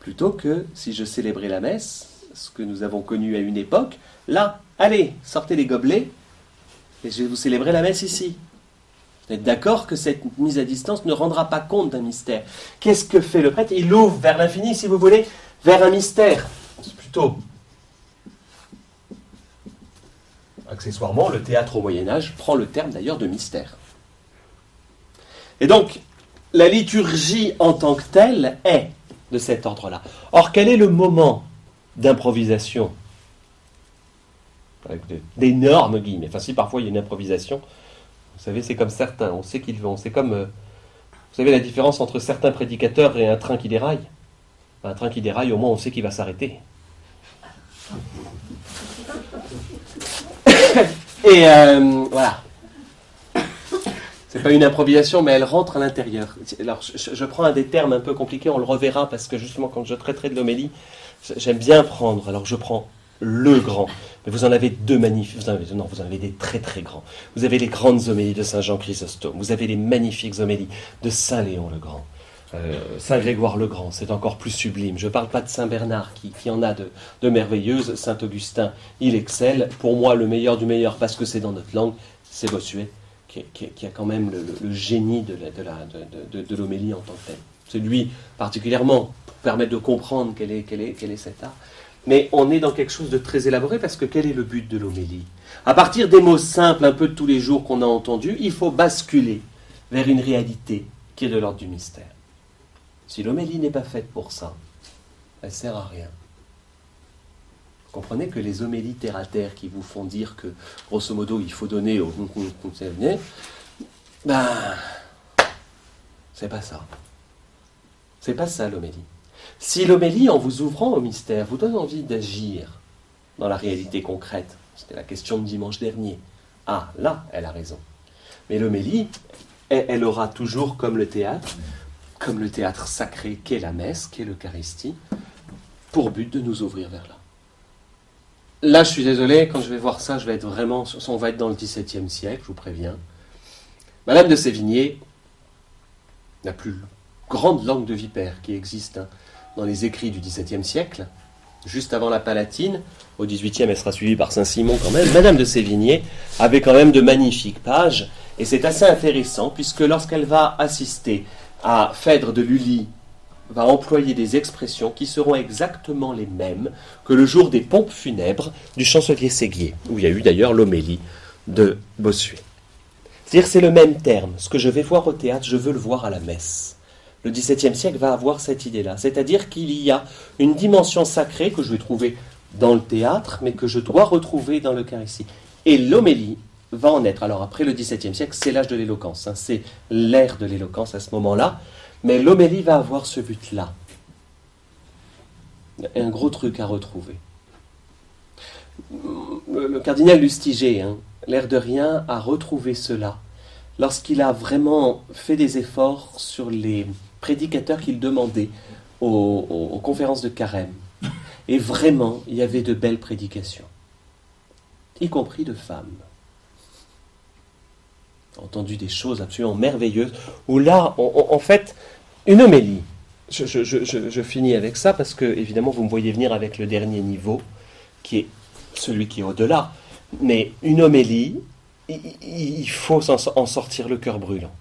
Speaker 1: plutôt que si je célébrais la messe, ce que nous avons connu à une époque, là, allez, sortez les gobelets, Et je vais vous célébrer la messe ici. Vous d'accord que cette mise à distance ne rendra pas compte d'un mystère? Qu'est-ce que fait le prêtre? Il ouvre vers l'infini, si vous voulez, vers un mystère. C'est plutôt. Accessoirement, le théâtre au Moyen Âge prend le terme d'ailleurs de mystère. Et donc, la liturgie en tant que telle est de cet ordre-là. Or, quel est le moment d'improvisation? Avec d'énormes guillemets. Enfin, si parfois il y a une improvisation, vous savez, c'est comme certains, on sait qu'ils vont. C'est comme, euh, vous savez, la différence entre certains prédicateurs et un train qui déraille. Un train qui déraille, au moins on sait qu'il va s'arrêter. et euh, voilà. C'est pas une improvisation, mais elle rentre à l'intérieur. Alors, je, je, prends un des termes un peu compliqués, on le reverra, parce que justement, quand je traiterai de l'homélie, j'aime bien prendre. Alors, je prends le grand. Mais vous en avez deux magnifiques, vous en avez, non, vous en avez des très très grands. Vous avez les grandes homélies de Saint Jean Chrysostome, vous avez les magnifiques homélies de Saint Léon le Grand. Euh, Saint Grégoire le Grand, c'est encore plus sublime. Je ne parle pas de Saint Bernard, qui, qui en a de, de, merveilleuses. Saint Augustin, il excelle. Pour moi, le meilleur du meilleur, parce que c'est dans notre langue, c'est Bossuet, qui, qui, a quand même le, génie de l'homélie de, en tant que tel. C'est lui, particulièrement, pour permettre de comprendre quel est, quel est, quel est cet art. Mais on est dans quelque chose de très élaboré parce que quel est le but de l'homélie? À partir des mots simples, un peu de tous les jours qu'on a entendus, il faut basculer vers une réalité qui est de l'ordre du mystère. Si l'homélie n'est pas faite pour ça, elle ne sert à rien. Vous comprenez que les homélies terre à terre qui vous font dire que, grosso modo, il faut donner au ben, c'est pas ça. C'est pas ça l'homélie. Si l'homélie, en vous ouvrant au mystère, vous donne envie d'agir dans la réalité concrète, c'était la question de dimanche dernier, ah, là, elle a raison. Mais l'homélie, elle, aura toujours, comme le théâtre, comme le théâtre sacré qu'est la messe, qu'est l'Eucharistie, pour but de nous ouvrir vers là. Là, je suis désolé, quand je vais voir ça, je vais être vraiment, on va être dans le XVIIe siècle, je vous préviens. Madame de Sévigné, la plus grande langue de vipère qui existe, hein, dans les écrits du XVIIe siècle, juste avant la Palatine, au XVIIIe elle sera suivie par Saint-Simon quand même, Madame de Sévigné avait quand même de magnifiques pages, et c'est assez intéressant, puisque lorsqu'elle va assister à Phèdre de Lully, va employer des expressions qui seront exactement les mêmes que le jour des pompes funèbres du chancelier Séguier, où il y a eu d'ailleurs l'homélie de Bossuet. C'est-à-dire c'est le même terme. Ce que je vais voir au théâtre, je veux le voir à la messe le XVIIe siècle va avoir cette idée-là. C'est-à-dire qu'il y a une dimension sacrée que je vais trouver dans le théâtre, mais que je dois retrouver dans l'Eucharistie. Et l'homélie va en être. Alors après le XVIIe siècle, c'est l'âge de l'éloquence, hein. c'est l'ère de l'éloquence à ce moment-là, mais l'homélie va avoir ce but-là. Un gros truc à retrouver. Le cardinal Lustiger, hein, l'air de rien, a retrouvé cela lorsqu'il a vraiment fait des efforts sur les prédicateurs qu'il demandait aux, conférences de carême. Et vraiment, il y avait de belles prédications, y compris de femmes. Entendu des choses absolument merveilleuses, où là, on, en fait, une homélie. Je, finis avec ça parce que, évidemment, vous me voyez venir avec le dernier niveau, qui est celui qui est au-delà. Mais une homélie, il faut en sortir le cœur brûlant.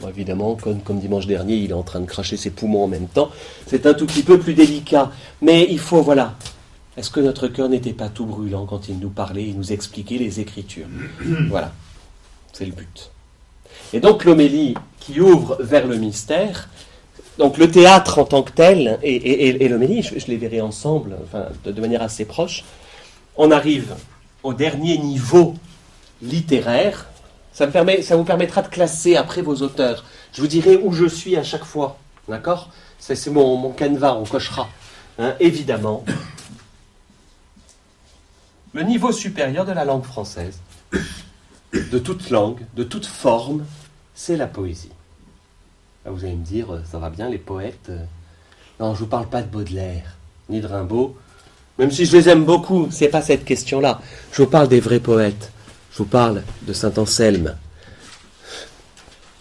Speaker 1: Bon, évidemment, comme, comme, dimanche dernier, il est en train de cracher ses poumons en même temps. C'est un tout petit peu plus délicat. Mais il faut, voilà. Est-ce que notre cœur n'était pas tout brûlant quand il nous parlait, il nous expliquait les Écritures Voilà. C'est le but. Et donc l'homélie qui ouvre vers le mystère, donc le théâtre en tant que tel et, et, et l'homélie, je, je, les verrai ensemble, enfin, de, de manière assez proche, on arrive au dernier niveau littéraire, ça, vous permettra de classer après vos auteurs. Je vous dirai où je suis à chaque fois. D'accord? C'est mon, mon canevas, on cochera. Hein, évidemment. Le niveau supérieur de la langue française, de toute langue, de toute forme, c'est la poésie. Vous allez me dire, ça va bien les poètes Non, je ne vous parle pas de Baudelaire, ni de Rimbaud. Même si je les aime beaucoup, c'est pas cette question-là. Je vous parle des vrais poètes. Je vous parle de Saint Anselme.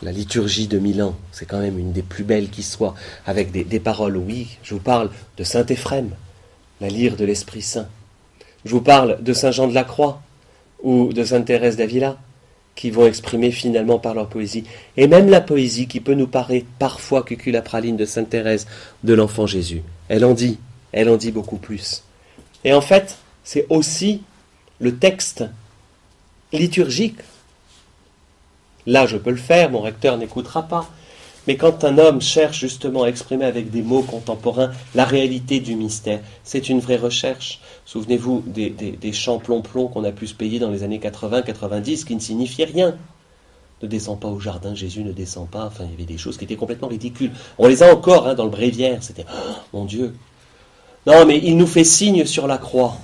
Speaker 1: La liturgie de Milan, c'est quand même une des plus belles qui soit, avec des, paroles, oui. Je vous parle de Saint Éphrem, la lyre de l'Esprit Saint. Je vous parle de Saint Jean de la Croix, ou de Sainte Thérèse d'Avila, qui vont exprimer finalement par leur poésie. Et même la poésie qui peut nous paraître parfois cuculapraline de Sainte Thérèse de l'enfant Jésus. Elle en dit, elle en dit beaucoup plus. Et en fait, c'est aussi le texte liturgique. Là, je peux le faire, mon recteur n'écoutera pas. Mais quand un homme cherche justement à exprimer avec des mots contemporains la réalité du mystère, c'est une vraie recherche. Souvenez-vous des, des, chants plomb-plomb qu'on a pu se payer dans les années 80-90 qui ne signifiaient rien. Ne descend pas au jardin, Jésus ne descend pas. Enfin, il y avait des choses qui étaient complètement ridicules. On les a encore hein, dans le bréviaire. C'était, oh, mon Dieu. Non, mais il nous fait signe sur la croix.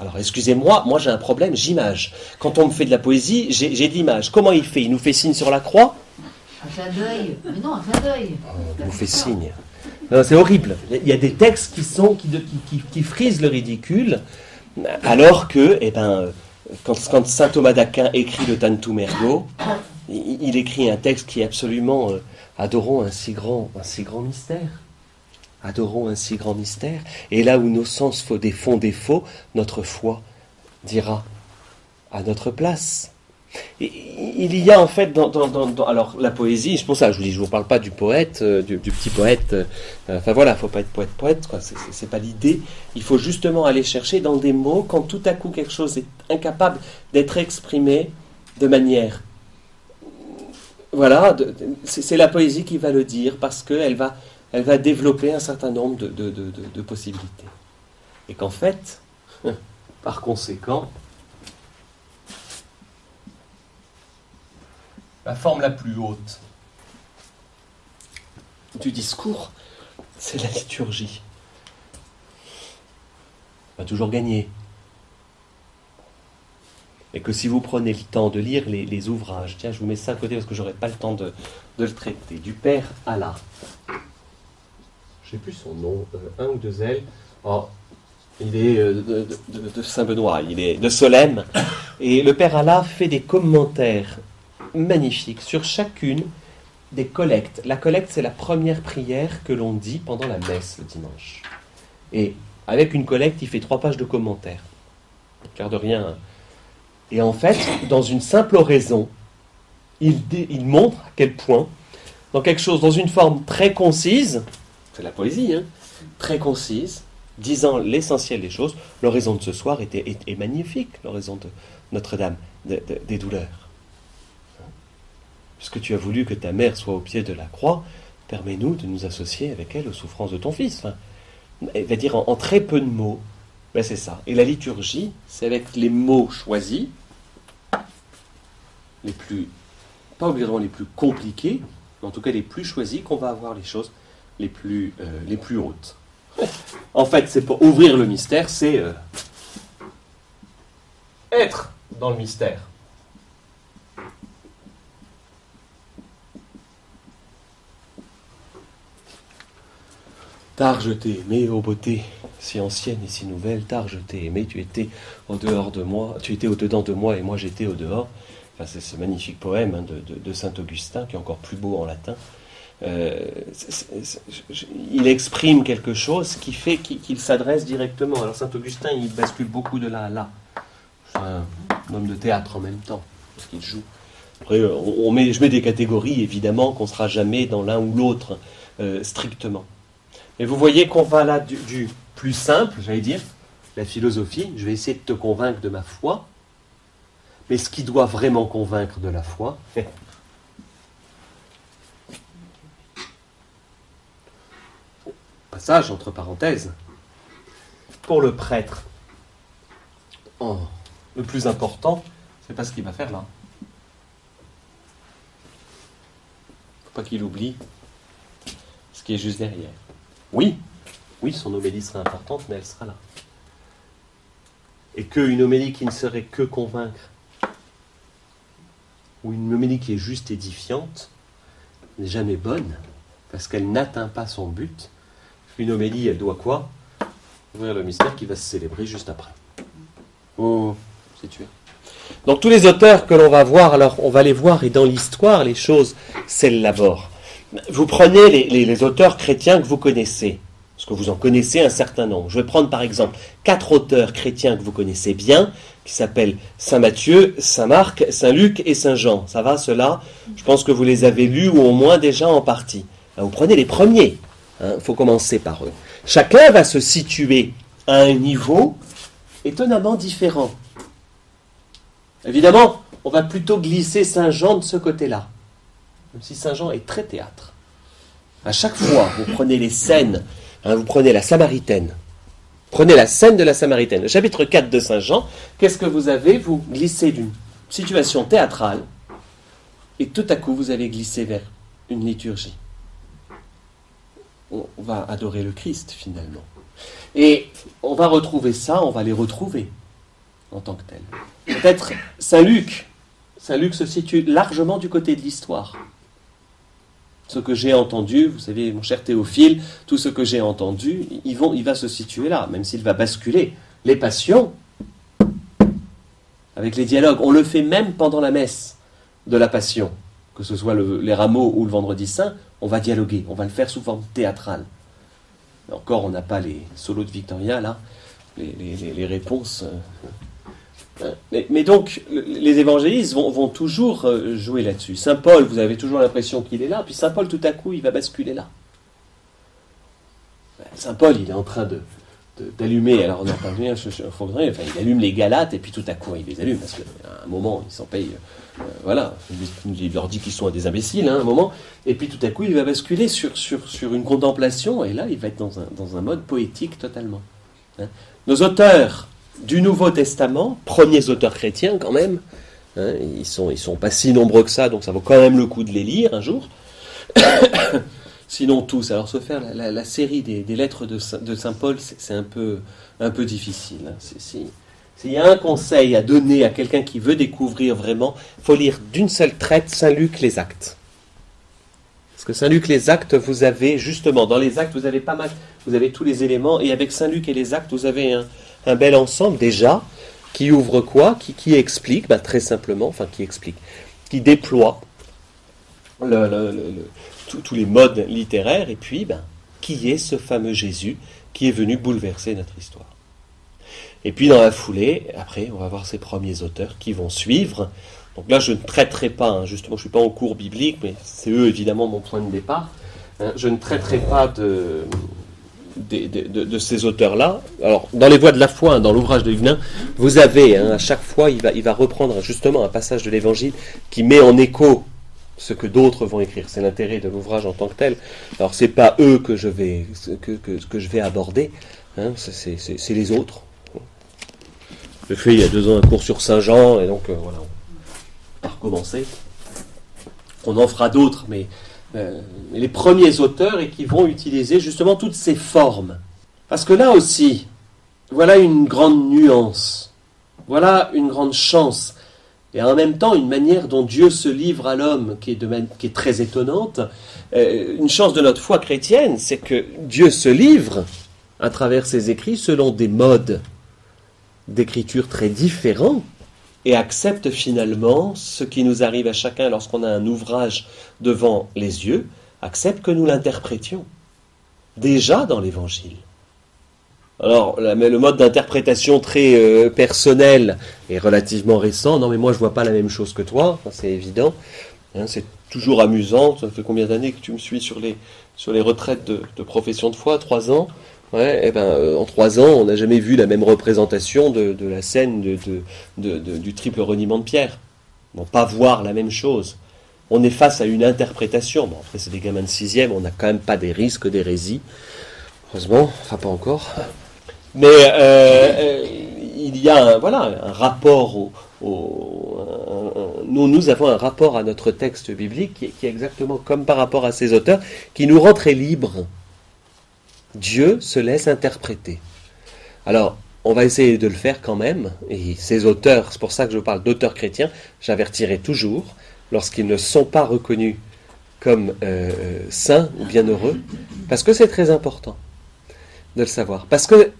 Speaker 1: Alors, excusez-moi, moi j'ai un problème, j'image. Quand on me fait de la poésie, j'ai de l'image. Comment il fait? Il nous fait signe sur la croix?
Speaker 4: Un clin d'œil. Mais non, un clin d'œil.
Speaker 1: On vous fait signe. C'est horrible. Il y a des textes qui, sont, qui, qui, qui, frisent le ridicule, alors que, eh ben, quand, quand saint Thomas d'Aquin écrit le Tantum Ergo, il, écrit un texte qui est absolument euh, adorons un si grand, un si grand mystère. Adorons un si grand mystère. Et là où nos sens font défaut, notre foi dira à notre place il y a en fait dans, alors la poésie, c'est pour ça je vous dis, je vous parle pas du poète, euh, du, petit poète. Euh, enfin voilà, faut pas être poète poète, quoi. C'est pas l'idée. Il faut justement aller chercher dans des mots quand tout à coup quelque chose est incapable d'être exprimé de manière. Voilà, c'est la poésie qui va le dire parce qu'elle va, elle va développer un certain nombre de, de possibilités. Et qu'en fait, par conséquent, la forme la plus haute du discours, c'est la liturgie. On va toujours gagner. Et que si vous prenez le temps de lire les, ouvrages, tiens, je vous mets ça à côté parce que j'aurai pas le temps de, le traiter, du Père Allah. Je sais plus son nom, euh, un ou deux L. Oh, il est euh, de, Saint-Benoît, il est de Solène. Et le Père Allah fait des commentaires magnifique sur chacune des collectes. La collecte, c'est la première prière que l'on dit pendant la messe le dimanche. Et avec une collecte, il fait trois pages de commentaires. Car de rien. Et en fait, dans une simple oraison, il montre à quel point, dans quelque chose, dans une forme très concise, c'est la poésie, hein, très concise, disant l'essentiel des choses, l'oraison de ce soir était, est, magnifique, l'oraison de Notre-Dame des douleurs. Puisque tu as voulu que ta mère soit au pied de la croix, permets-nous de nous associer avec elle aux souffrances de ton fils. Enfin, elle va dire en, très peu de mots, ben c'est ça. Et la liturgie, c'est avec les mots choisis, les plus, pas obligatoirement les plus compliqués, mais en tout cas les plus choisis, qu'on va avoir les choses les plus, euh, les plus hautes. En fait, c'est pour ouvrir le mystère, c'est euh, être dans le mystère. Tard je t'ai aimé, ô beauté, si ancienne et si nouvelle, tard je t'ai aimé, tu étais au dehors de moi, tu étais au dedans de moi et moi j'étais au dehors. Enfin, c'est ce magnifique poème hein, de, saint Augustin qui est encore plus beau en latin. Euh, il exprime quelque chose qui fait qu'il s'adresse directement. Alors saint Augustin, il bascule beaucoup de là à là. C'est un homme de théâtre en même temps, parce qu'il joue. Après, on, met, je mets des catégories, évidemment, qu'on ne sera jamais dans l'un ou l'autre euh, strictement. Et vous voyez qu'on va là du, plus simple, j'allais dire, la philosophie, je vais essayer de te convaincre de ma foi, mais ce qui doit vraiment convaincre de la foi, passage entre parenthèses, pour le prêtre, oh, le plus important, c'est pas ce qu'il va faire là. Faut pas qu'il oublie ce qui est juste derrière. Oui, oui, son homélie sera importante, mais elle sera là. Et qu'une homélie qui ne serait que convaincre, ou une homélie qui est juste édifiante, n'est jamais bonne, parce qu'elle n'atteint pas son but. Une homélie, elle doit quoi Ouvrir le mystère qui va se célébrer juste après. Oh, c'est tué. Donc tous les auteurs que l'on va voir, alors on va les voir, et dans l'histoire, les choses s'élaborent. Vous prenez les, auteurs chrétiens que vous connaissez. Parce que vous en connaissez un certain nombre. Je vais prendre par exemple quatre auteurs chrétiens que vous connaissez bien, qui s'appellent Saint Matthieu, Saint Marc, Saint Luc et Saint Jean. Ça va, ceux-là? Je pense que vous les avez lus ou au moins déjà en partie. Vous prenez les premiers. Il hein, faut commencer par eux. Chacun va se situer à un niveau étonnamment différent. Évidemment, on va plutôt glisser Saint Jean de ce côté-là, même si Saint Jean est très théâtre. À chaque fois, vous prenez les scènes, hein, vous prenez la Samaritaine, prenez la scène de la Samaritaine, le chapitre 4 de Saint Jean, qu'est-ce que vous avez? Vous glissez d'une situation théâtrale, et tout à coup, vous allez glisser vers une liturgie. On va adorer le Christ finalement. Et on va retrouver ça, on va les retrouver en tant que tels. Peut-être Saint Luc. Saint Luc se situe largement du côté de l'histoire. Ce que j'ai entendu, vous savez, mon cher Théophile, tout ce que j'ai entendu, il va se situer là, même s'il va basculer. Les passions, avec les dialogues, on le fait même pendant la messe de la passion, que ce soit les rameaux ou le vendredi saint, on va dialoguer, on va le faire sous forme théâtrale. Encore, on n'a pas les solos de Victoria, là, les, réponses. Euh, mais, donc, les évangélistes vont, toujours euh, jouer là-dessus. Saint Paul, vous avez toujours l'impression qu'il est là, puis Saint Paul, tout à coup, il va basculer là. Ben, Saint Paul, il est en train de, d'allumer, alors on enfin, il allume les Galates, et puis tout à coup, il les allume, parce qu'à un moment, il s'en paye euh, voilà, il leur dit qu'ils sont des imbéciles hein, à un moment, et puis tout à coup il va basculer sur, sur, sur une contemplation, et là il va être dans un, dans un mode poétique totalement. Hein. Nos auteurs du Nouveau Testament, premiers auteurs chrétiens quand même, hein, ils sont, ils sont pas si nombreux que ça, donc ça vaut quand même le coup de les lire un jour. Sinon tous, alors se faire la, série des, lettres de, Saint Paul, c'est un peu, difficile. C'est, s'il y a un conseil à donner à quelqu'un qui veut découvrir vraiment, faut lire d'une seule traite Saint-Luc les actes. Parce que Saint-Luc les actes, vous avez justement, dans les actes, vous avez pas mal, vous avez tous les éléments, et avec Saint-Luc et les actes, vous avez un, bel ensemble déjà, qui ouvre quoi? Qui, explique, bah, très simplement, enfin qui explique, qui déploie tous les modes littéraires, et puis, ben, qui est ce fameux Jésus qui est venu bouleverser notre histoire? Et puis dans la foulée, après, on va voir ces premiers auteurs qui vont suivre. Donc là, je ne traiterai pas, hein, justement, je ne suis pas en cours biblique, mais c'est eux évidemment mon point de départ. Hein. je ne traiterai pas de, ces auteurs-là. Alors, dans les voies de la foi, hein, dans l'ouvrage de Huguenin, vous avez, à chaque fois, il il va reprendre justement un passage de l'Évangile qui met en écho ce que d'autres vont écrire. C'est l'intérêt de l'ouvrage en tant que tel. Alors, c'est pas eux que je vais, aborder, c'est les autres. J'ai fait il y a deux ans un cours sur Saint-Jean, et donc euh, voilà, on va recommencer. On en fera d'autres, mais euh, les premiers auteurs et qui vont utiliser justement toutes ces formes. Parce que là aussi, voilà une grande nuance, voilà une grande chance, et en même temps une manière dont Dieu se livre à l'homme qui, est très étonnante. Euh, une chance de notre foi chrétienne, c'est que Dieu se livre à travers ses écrits selon des modes d'écriture très différents et accepte finalement ce qui nous arrive à chacun lorsqu'on a un ouvrage devant les yeux, accepte que nous l'interprétions déjà dans l'Évangile. Alors, le mode d'interprétation très euh, personnel est relativement récent. Non, mais moi, je vois pas la même chose que toi, c'est évident. Hein, c'est toujours amusant. Ça fait combien d'années que tu me suis sur les, sur les retraites de, de profession de foi? Trois ans? Ouais, eh ben, euh, en trois ans, on n'a jamais vu la même représentation de, la scène du triple reniement de Pierre. On pas voir la même chose. On est face à une interprétation. Bon, après, c'est des gamins de sixième, on n'a quand même pas des risques d'hérésie. Heureusement, enfin pas encore. Mais euh, euh, il y a un, voilà, un rapport au, nous, nous avons un rapport à notre texte biblique qui est exactement comme par rapport à ces auteurs, qui nous rend très libres. Dieu se laisse interpréter. Alors, on va essayer de le faire quand même, et ces auteurs, c'est pour ça que je parle d'auteurs chrétiens, j'avertirai toujours, lorsqu'ils ne sont pas reconnus comme euh, saints ou bienheureux, parce que c'est très important de le savoir. Parce que,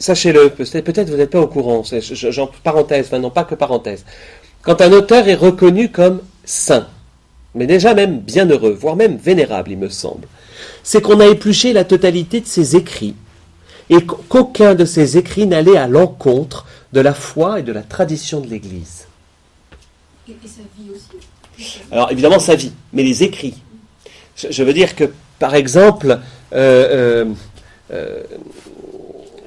Speaker 1: sachez-le, peut-être vous n'êtes pas au courant, j'en parenthèse, enfin non pas que parenthèse, quand un auteur est reconnu comme saint, mais déjà même bienheureux, voire même vénérable, il me semble, c'est qu'on a épluché la totalité de ses écrits et qu'aucun de ses écrits n'allait à l'encontre de la foi et de la tradition de l'Église.
Speaker 2: Et, et sa vie aussi.
Speaker 1: Alors évidemment sa vie, mais les écrits. Je, je veux dire que, par exemple, euh, euh, euh,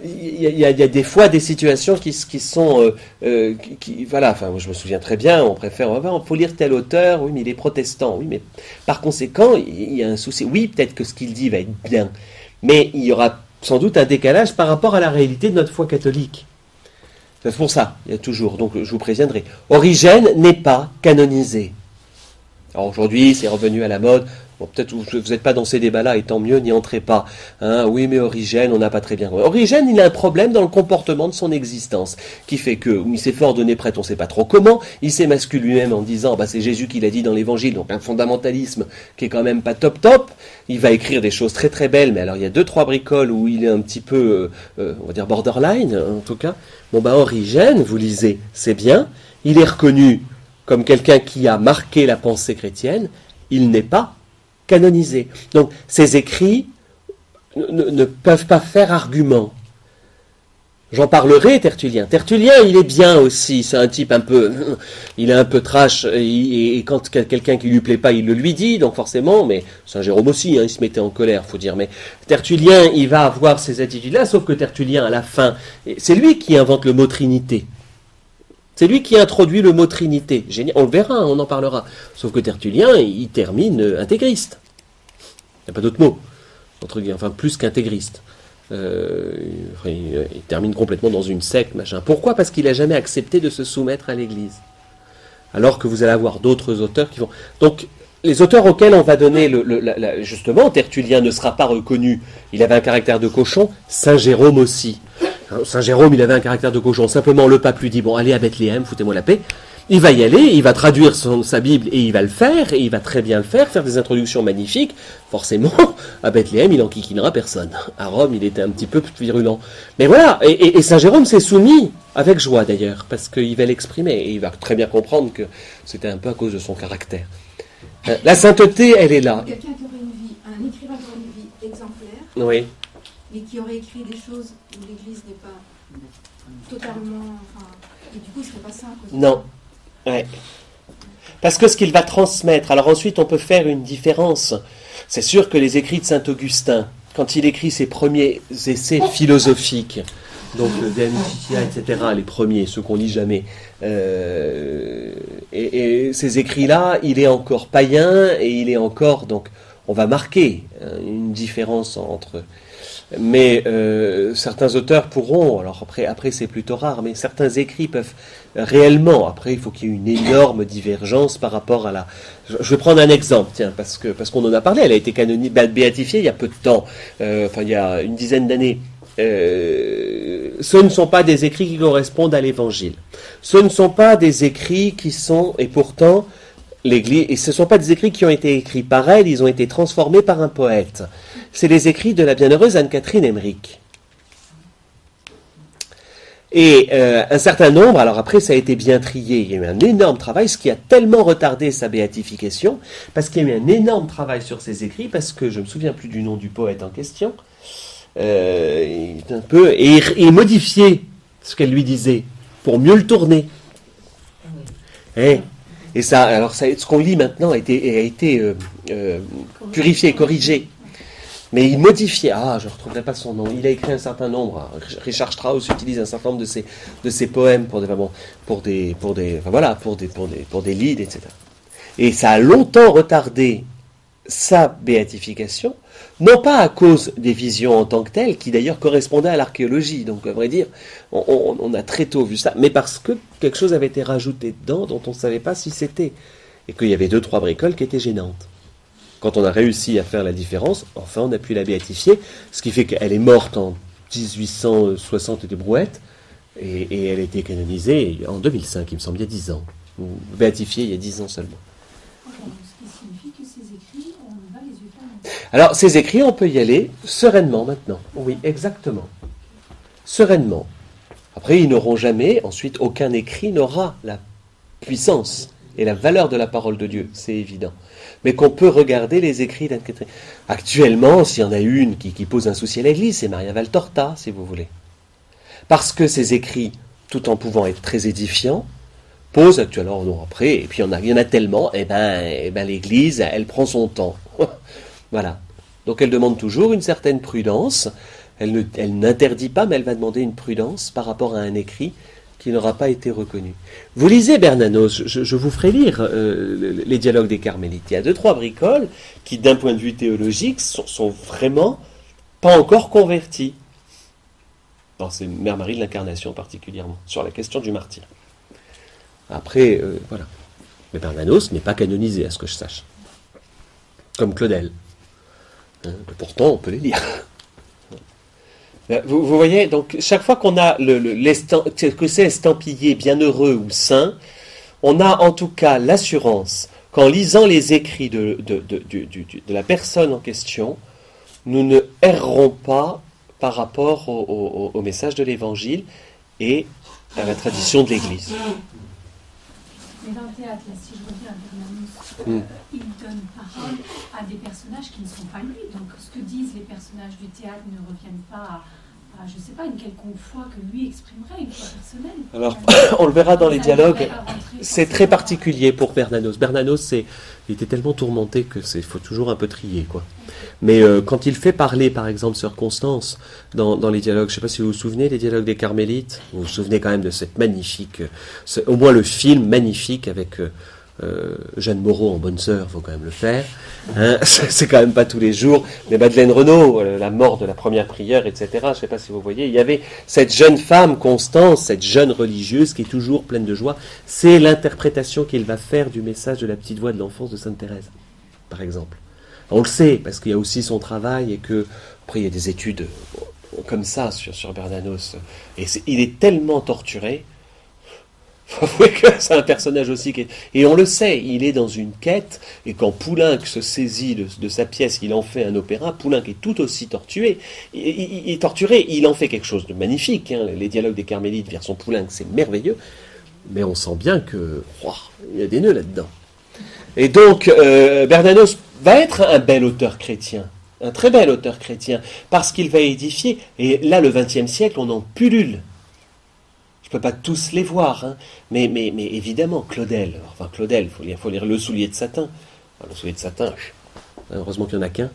Speaker 1: il y, a- des fois des situations qui, sont, euh, euh, qui, voilà, enfin, je me souviens très bien, on préfère, il faut lire tel auteur, oui, mais il est protestant, oui, mais par conséquent, il y a un souci. Oui, peut-être que ce qu'il dit va être bien, mais il y aura sans doute un décalage par rapport à la réalité de notre foi catholique. C'est pour ça, il y a toujours, donc je vous préviendrai. Origène n'est pas canonisé. Alors aujourd'hui, c'est revenu à la mode. Peut-être vous n'êtes pas dans ces débats-là, et tant mieux, n'y entrez pas. Hein, oui, mais Origène, on n'a pas très bien. Origène, il a un problème dans le comportement de son existence, qui fait que il s'est fait ordonner prêtre, on ne sait pas trop comment. Il s'émascule lui-même en disant, bah, c'est Jésus qui l'a dit dans l'Évangile, donc un fondamentalisme qui est quand même pas top top. Il va écrire des choses très très belles, mais alors il y a deux trois bricoles où il est un petit peu, euh, euh, on va dire borderline, en tout cas. Bon, bah Origène, vous lisez, c'est bien. Il est reconnu comme quelqu'un qui a marqué la pensée chrétienne, il n'est pas Donc ces écrits ne, peuvent pas faire argument. J'en parlerai, Tertullien. Tertullien, il est bien aussi. C'est un type un peu, il est un peu trash. Et, quand quel- quelqu'un qui lui plaît pas, il le lui dit. Donc forcément, mais Saint Jérôme aussi, hein, il se mettait en colère, faut dire. Mais Tertullien, il va avoir ces attitudes-là. Sauf que Tertullien, à la fin, c'est lui qui invente le mot Trinité. C'est lui qui introduit le mot Trinité. Génial. On le verra, on en parlera. Sauf que Tertullien, il termine euh, intégriste. Il n'y a pas d'autre mot. Entre enfin, plus qu'intégriste. Euh, enfin, il, termine complètement dans une secte, machin. Pourquoi? Parce qu'il n'a jamais accepté de se soumettre à l'Église. Alors que vous allez avoir d'autres auteurs qui vont. Donc, les auteurs auxquels on va donner justement, Tertullien ne sera pas reconnu. Il avait un caractère de cochon. Saint Jérôme aussi. Hein, Saint Jérôme, il avait un caractère de cochon. Simplement, le pape lui dit bon, allez à Bethléem, foutez-moi la paix. Il va y aller, il va traduire son- sa Bible et il va le faire, et il va très bien le faire, faire des introductions magnifiques. Forcément, à Bethléem, il enquiquinera personne. À Rome, il était un petit peu virulent. Mais voilà, et, et- et Saint Jérôme s'est soumis, avec joie d'ailleurs, parce qu'il va l'exprimer, et il va très bien comprendre que c'était un peu à cause de son caractère. Euh, La sainteté, elle est là.
Speaker 2: Quelqu'un qui aurait une vie, un écrivain qui aurait une vie exemplaire,
Speaker 1: Oui.
Speaker 2: mais qui aurait écrit des choses où l'Église n'est pas totalement. Enfin, et du coup, il serait pas saint.
Speaker 1: Non. Ouais. Parce que ce qu'il va transmettre, alors ensuite on peut faire une différence. C'est sûr que les écrits de Saint Augustin, quand il écrit ses premiers essais philosophiques, donc le De etc., les premiers, ceux qu'on lit jamais, euh, et, et ces écrits-là, il est encore païen et il est encore, donc on va marquer hein, une différence entre mais euh, certains auteurs pourront, alors après, après c'est plutôt rare, mais certains écrits peuvent réellement, après il faut qu'il y ait une énorme divergence par rapport à la... Je, vais prendre un exemple, tiens, parce que parce qu'on en a parlé, elle a été canonisée, bah, béatifiée il y a peu de temps, euh, enfin il y a une dizaine d'années. Euh, ce ne sont pas des écrits qui correspondent à l'évangile. Ce ne sont pas des écrits qui sont, et pourtant, l'Église, et ce ne sont pas des écrits qui ont été écrits par elle, ils ont été transformés par un poète. C'est les écrits de la bienheureuse Anne-Catherine Emmerich. Et euh, un certain nombre, alors après ça a été bien trié, il y a eu un énorme travail, ce qui a tellement retardé sa béatification, parce qu'il y a eu un énorme travail sur ses écrits, parce que je ne me souviens plus du nom du poète en question, euh, un peu, et, et modifié ce qu'elle lui disait, pour mieux le tourner. Eh, et ça, alors ce qu'on lit maintenant a été, euh, purifié, corrigé. Mais il modifiait, ah, je ne retrouverai pas son nom, il a écrit un certain nombre, Richard Strauss utilise un certain nombre de ses, de ses poèmes pour des, vraiment, pour des, pour des, voilà, pour des, pour des, pour des leads, etc. Et ça a longtemps retardé sa béatification, non pas à cause des visions en tant que telles, qui d'ailleurs correspondaient à l'archéologie, donc à vrai dire, on, on- on a très tôt vu ça, mais parce que quelque chose avait été rajouté dedans dont on ne savait pas si c'était, et qu'il y avait deux, trois bricoles qui étaient gênantes. Quand on a réussi à faire la différence, enfin on a pu la béatifier, ce qui fait qu'elle est morte en 1860 et des brouettes, et, et elle a été canonisée en 2005, il me semble, il y a 10 ans, ou béatifiée il y a 10 ans seulement. Alors, ces écrits, on peut y aller sereinement maintenant. Oui, exactement. Sereinement. Après, ils n'auront jamais, ensuite, aucun écrit n'aura la puissance et la valeur de la parole de Dieu, c'est évident. Mais qu'on peut regarder les écrits d'Anne-Catherine. Actuellement, s'il y en a une qui, pose un souci à l'Église, c'est Maria Valtorta, si vous voulez. Parce que ces écrits, tout en pouvant être très édifiants, posent actuellement, non, après, et puis il y en a, il y en a tellement, et ben, eh ben l'Église, elle prend son temps. voilà. Donc elle demande toujours une certaine prudence. Elle, ne- elle n'interdit pas, mais elle va demander une prudence par rapport à un écrit qui n'aura pas été reconnu. Vous lisez Bernanos, je, vous ferai lire euh, le- les dialogues des Carmélites. Il y a deux, trois bricoles qui, d'un point de vue théologique, sont, sont vraiment pas encore convertis. Bon, c'est Mère Marie de l'Incarnation particulièrement, sur la question du martyr. Après, euh, voilà. Mais Bernanos n'est pas canonisé, à ce que je sache. Comme Claudel. Hein, pourtant, on peut les lire. Euh, Vous, voyez, donc chaque fois qu'on a le, que c'est estampillé bienheureux ou saint, on a en tout cas l'assurance qu'en lisant les écrits de, la personne en question, nous ne errons pas par rapport au- au message de l'Évangile et à la tradition de l'Église.
Speaker 5: Mais dans le théâtre, là, si je reviens à Bernanos,
Speaker 1: Mm.
Speaker 5: il donne parole à des personnages qui ne sont pas lui. Donc ce que disent les personnages du théâtre ne reviennent pas à, je sais pas, une quelconque foi que lui exprimerait, une foi personnelle.
Speaker 1: Alors, on le verra dans les dialogues. C'est très particulier pour Bernanos. Bernanos, c'est, il était tellement tourmenté que c'est, faut toujours un peu trier, quoi. Mais euh, quand il fait parler, par exemple, Sœur Constance dans, dans les dialogues, je ne sais pas si vous vous souvenez des dialogues des Carmélites, vous vous souvenez quand même de cette magnifique, ce- au moins le film magnifique avec euh, euh, Jeanne Moreau en bonne sœur, faut quand même le faire. Hein, c'est quand même pas tous les jours. Mais Madeleine Renaud, euh, la mort de la première prière, etc. Je sais pas si vous voyez, il y avait cette jeune femme Constance, cette jeune religieuse qui est toujours pleine de joie. C'est l'interprétation qu'il va faire du message de la petite voix de l'enfance de Sainte Thérèse, par exemple. On le sait parce qu'il y a aussi son travail et que après il y a des études comme ça sur, sur Bernanos. Et il est tellement torturé. C'est un personnage aussi. Et on le sait, il est dans une quête, et quand Poulenc se saisit de, sa pièce, il en fait un opéra, Poulenc est tout aussi torturé. Il, torturé, il en fait quelque chose de magnifique. hein. Les dialogues des Carmélites vers son Poulenc, c'est merveilleux. Mais on sent bien que... il y a des nœuds là-dedans. Et donc, euh, Bernanos va être un bel auteur chrétien, un très bel auteur chrétien, parce qu'il va édifier. Et là, le XXe siècle, on en pullule. Peux pas tous les voir, hein, mais, mais, évidemment, Claudel, enfin Claudel, il faut lire, lire Le soulier de satin. Le soulier de satin, pff, heureusement qu'il n'y en a qu'un.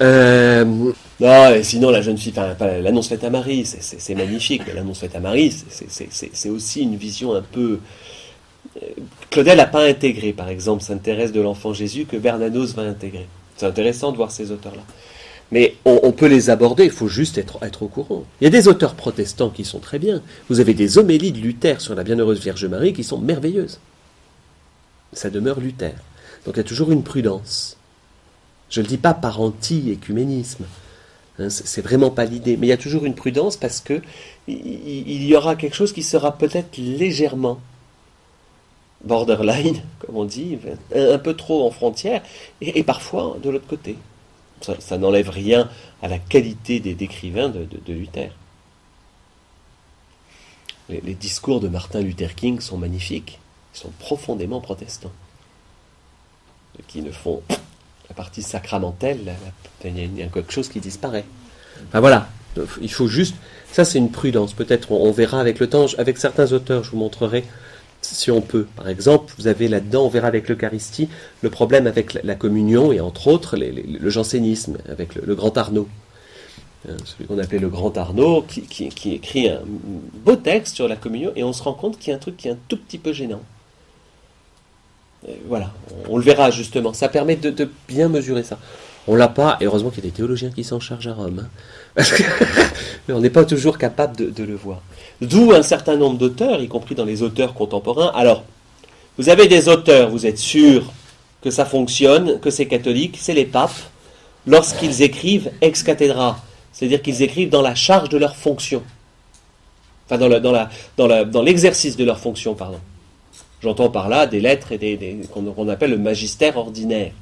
Speaker 1: Euh, non, et sinon, la jeune fille, enfin, l'annonce faite à Marie, c'est- magnifique, mais l'annonce faite à Marie, c'est- aussi une vision un peu. euh, Claudel n'a pas intégré, par exemple, Sainte de l'Enfant Jésus, que Bernanos va intégrer. C'est intéressant de voir ces auteurs-là. Mais on, peut les aborder, il faut juste être, au courant. Il y a des auteurs protestants qui sont très bien. Vous avez des homélies de Luther sur la Bienheureuse Vierge Marie qui sont merveilleuses. Ça demeure Luther. Donc il y a toujours une prudence. Je ne le dis pas par anti-écuménisme. Hein, c'est vraiment pas l'idée. Mais il y a toujours une prudence parce que il, y aura quelque chose qui sera peut-être légèrement borderline, comme on dit, un, peu trop en frontière, et parfois de l'autre côté. Ça, n'enlève rien à la qualité des écrivains de, Luther. Les, discours de Martin Luther King sont magnifiques. Ils sont profondément protestants. Qui ne font la partie sacramentelle, il y a- quelque chose qui disparaît. Enfin voilà, il faut juste. Ça, c'est une prudence. Peut-être on verra avec le temps. Avec certains auteurs, je vous montrerai si on peut. Par exemple, vous avez là-dedans, on verra avec l'Eucharistie, le problème avec la, communion et entre autres le jansénisme, avec le, grand Arnaud. Hein, celui qu'on appelait le grand Arnaud, qui, écrit un beau texte sur la communion, et on se rend compte qu'il y a un truc qui est un tout petit peu gênant. Euh, voilà, on, le verra justement. Ça permet de, bien mesurer ça. On l'a pas, et heureusement qu'il y a des théologiens qui s'en chargent à Rome. hein. Parce que- Mais on n'est pas toujours capable de le voir. D'où un certain nombre d'auteurs, y compris dans les auteurs contemporains. Alors, vous avez des auteurs, vous êtes sûr que ça fonctionne, que c'est catholique, c'est les papes, lorsqu'ils écrivent ex cathedra, c'est-à-dire qu'ils écrivent dans la charge de leur fonction. Enfin, dans, l'exercice de leur fonction, pardon. J'entends par là des lettres et des, qu'on appelle le magistère ordinaire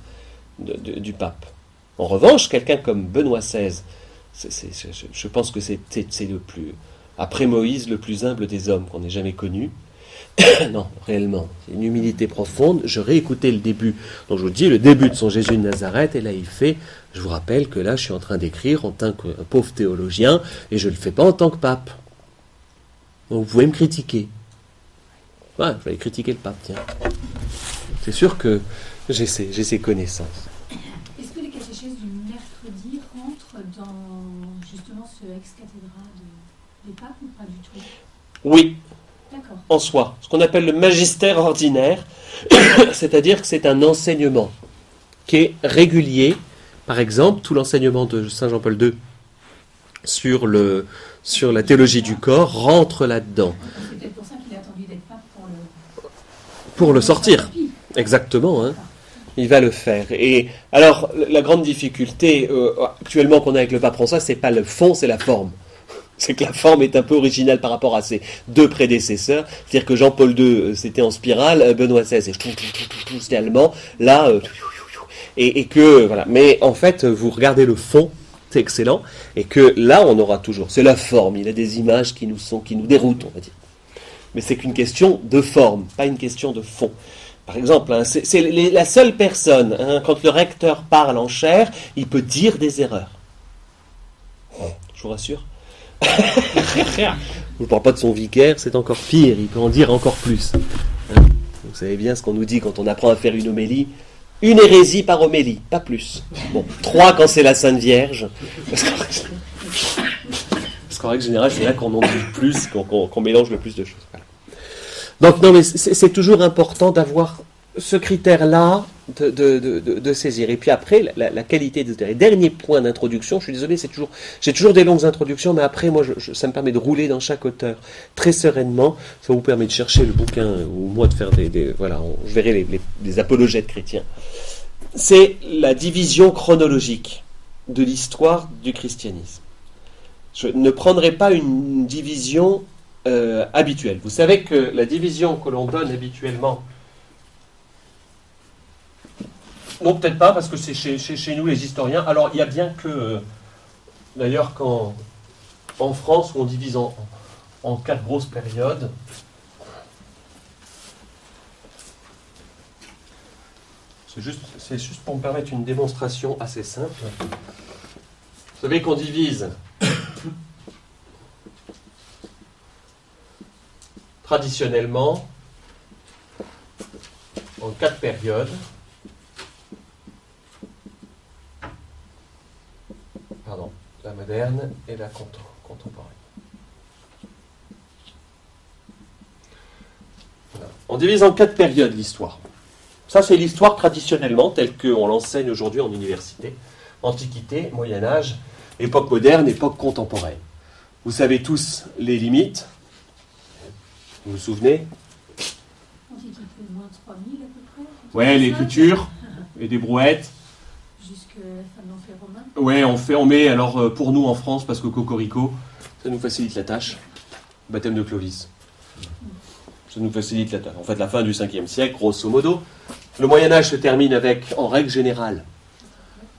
Speaker 1: du pape. En revanche, quelqu'un comme Benoît XVI, je, pense que c'est le plus, après Moïse, le plus humble des hommes qu'on ait jamais connu. non, réellement, c'est une humilité profonde. Je réécoutais le début. Donc je vous dis, le début de son Jésus de Nazareth, et là il fait, je vous rappelle que là je suis en train d'écrire en tant que pauvre théologien, et je ne le fais pas en tant que pape. Vous pouvez me critiquer. Ouais, je vais critiquer le pape, tiens. C'est sûr que j'ai ces connaissances.
Speaker 5: Est-ce que les catéchèses du mercredi rentrent dans justement ce ex-cathédrale? De- des papes ou pas du tout?
Speaker 1: Oui, en soi, ce qu'on appelle le magistère ordinaire, c'est-à-dire que c'est un enseignement qui est régulier. Par exemple, tout l'enseignement de Saint Jean-Paul II sur, le, sur la théologie du corps rentre là-dedans.
Speaker 5: C'est peut-être pour ça qu'il a attendu d'être pape pour le,
Speaker 1: Pour le sortir, exactement. hein. Il va le faire. Et alors, la grande difficulté euh, actuellement qu'on a avec le pape François, c'est pas le fond, c'est la forme. C'est que la forme est un peu originale par rapport à ses deux prédécesseurs. C'est-à-dire que Jean-Paul II, euh, c'était en spirale, euh, Benoît XVI, c'était allemand. Là, euh, et, que voilà. Mais en fait, vous regardez le fond, c'est excellent. Et que là, on aura toujours. C'est la forme. Il a des images qui nous sont, qui nous déroutent, on va dire. Mais c'est qu'une question de forme, pas une question de fond. Par exemple, hein, c'est la seule personne, hein, quand le recteur parle en chair, il peut dire des erreurs. Je vous rassure. Je ne parle pas de son vicaire, c'est encore pire, il peut en dire encore plus. Hein. Vous savez bien ce qu'on nous dit quand on apprend à faire une homélie. Une hérésie par homélie, pas plus. Bon, trois quand c'est la Sainte Vierge. Parce qu'en règle- générale, c'est là qu'on en dit plus, qu'on mélange le plus de choses. Donc non, mais c'est toujours important d'avoir ce critère-là de, de- de- saisir. Et puis après, la, qualité des dernier point d'introduction, je suis désolé, c'est toujours, j'ai toujours des longues introductions, mais après, moi, ça me permet de rouler dans chaque auteur très sereinement. Ça vous permet de chercher le bouquin, ou moi de faire des, voilà, je verrai les, les- les apologètes chrétiens. C'est la division chronologique de l'histoire du christianisme. Je ne prendrai pas une division euh, habituelle. Vous savez que la division que l'on donne habituellement, non peut-être pas parce que c'est chez, nous les historiens. Alors il y a bien que, euh, d'ailleurs qu'en en France on divise en, quatre grosses périodes, c'est juste pour me permettre une démonstration assez simple. Vous savez qu'on divise traditionnellement en quatre périodes. Pardon, la moderne et la contem- contemporaine. Voilà. On divise en quatre périodes l'histoire. Ça, c'est l'histoire traditionnellement, telle qu'on l'enseigne aujourd'hui en université. Antiquité, Moyen Âge, époque moderne, époque contemporaine. Vous savez tous les limites? Vous vous souvenez?
Speaker 5: Antiquité de moins 3000 à peu près?
Speaker 1: Ouais, l'écriture et des brouettes.
Speaker 5: Jusque la fin de l'Empire romain.
Speaker 1: Ouais, on fait, on met alors euh, pour nous en France parce que Cocorico, ça nous facilite la tâche. Baptême de Clovis. Ça nous facilite la tâche. En fait, la fin du 5e siècle, grosso modo. Le Moyen Âge se termine avec, en règle générale,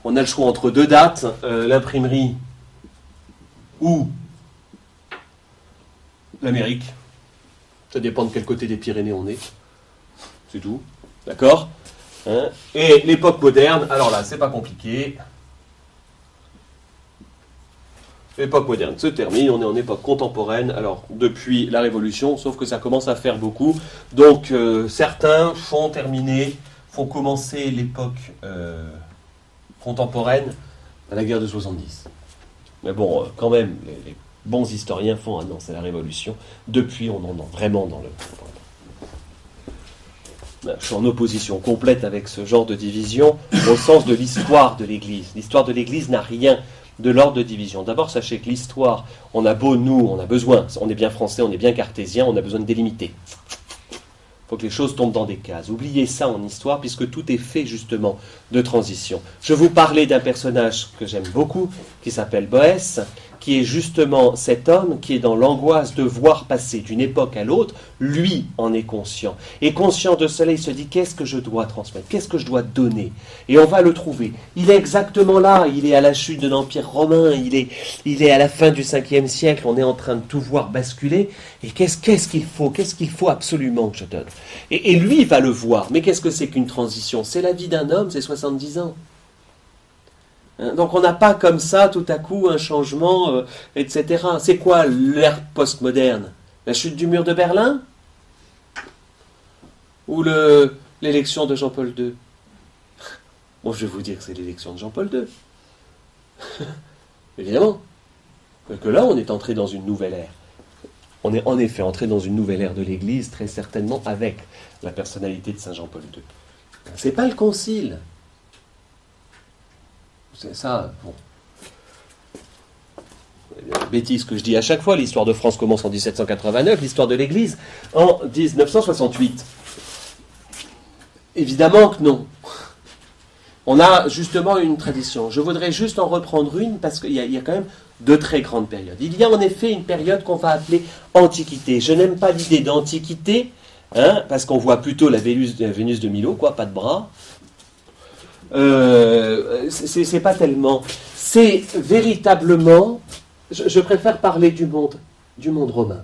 Speaker 1: on a le choix entre deux dates, euh, l'imprimerie ou l'Amérique. Ça dépend de quel côté des Pyrénées on est. C'est tout. D'accord? Hein? Et l'époque moderne, alors là, c'est pas compliqué. L'époque moderne se termine, on est en époque contemporaine, alors depuis la Révolution, sauf que ça commence à faire beaucoup. Donc euh, certains font terminer, font commencer l'époque euh, contemporaine à la guerre de 70. Mais bon, euh, quand même, les, les bons historiens font, ah non, la Révolution. Depuis, on en est vraiment dans le... Je suis en opposition complète avec ce genre de division au sens de l'histoire de l'Église. L'histoire de l'Église n'a rien de l'ordre de division. D'abord, sachez que l'histoire, on a beau, nous, on a besoin, on est bien français, on est bien cartésien, on a besoin de délimiter. Il faut que les choses tombent dans des cases. Oubliez ça en histoire, puisque tout est fait justement de transition. Je vous parlais d'un personnage que j'aime beaucoup, qui s'appelle Boès, qui est justement cet homme qui est dans l'angoisse de voir passer d'une époque à l'autre, lui en est conscient. Et conscient de cela, il se dit qu'est-ce que je dois transmettre, qu'est-ce que je dois donner? Et on va le trouver. Il est exactement là, il est à la chute de l'Empire romain, il est, à la fin du 5e siècle, on est en train de tout voir basculer. Et qu'est-ce qu'est-ce qu'il faut, qu'est-ce qu'il faut absolument que je donne? Et, et lui va le voir. Mais qu'est-ce que c'est qu'une transition? C'est la vie d'un homme, c'est 70 ans. Hein, Donc on n'a pas comme ça tout à coup un changement, euh, etc. C'est quoi l'ère postmoderne? La chute du mur de Berlin? Ou le- l'élection de Jean-Paul II Bon, je vais vous dire que c'est l'élection de Jean-Paul II. Évidemment. Que- là, on est entré dans une nouvelle ère. On est en effet entré dans une nouvelle ère de l'Église, très certainement avec la personnalité de Saint Jean-Paul II. C'est pas le concile. C'est ça, bon. Bêtise que je dis à chaque fois, l'histoire de France commence en 1789, l'histoire de l'Église en 1968. Évidemment que non. On a justement une tradition. Je voudrais juste en reprendre une parce qu'il y, a- quand même de très grandes périodes. Il y a en effet une période qu'on va appeler Antiquité. Je n'aime pas l'idée d'Antiquité hein, parce qu'on voit plutôt la Vénus de Milo, quoi, pas de bras. Euh, c'est pas tellement. C'est véritablement. Je, préfère parler du monde, du monde romain.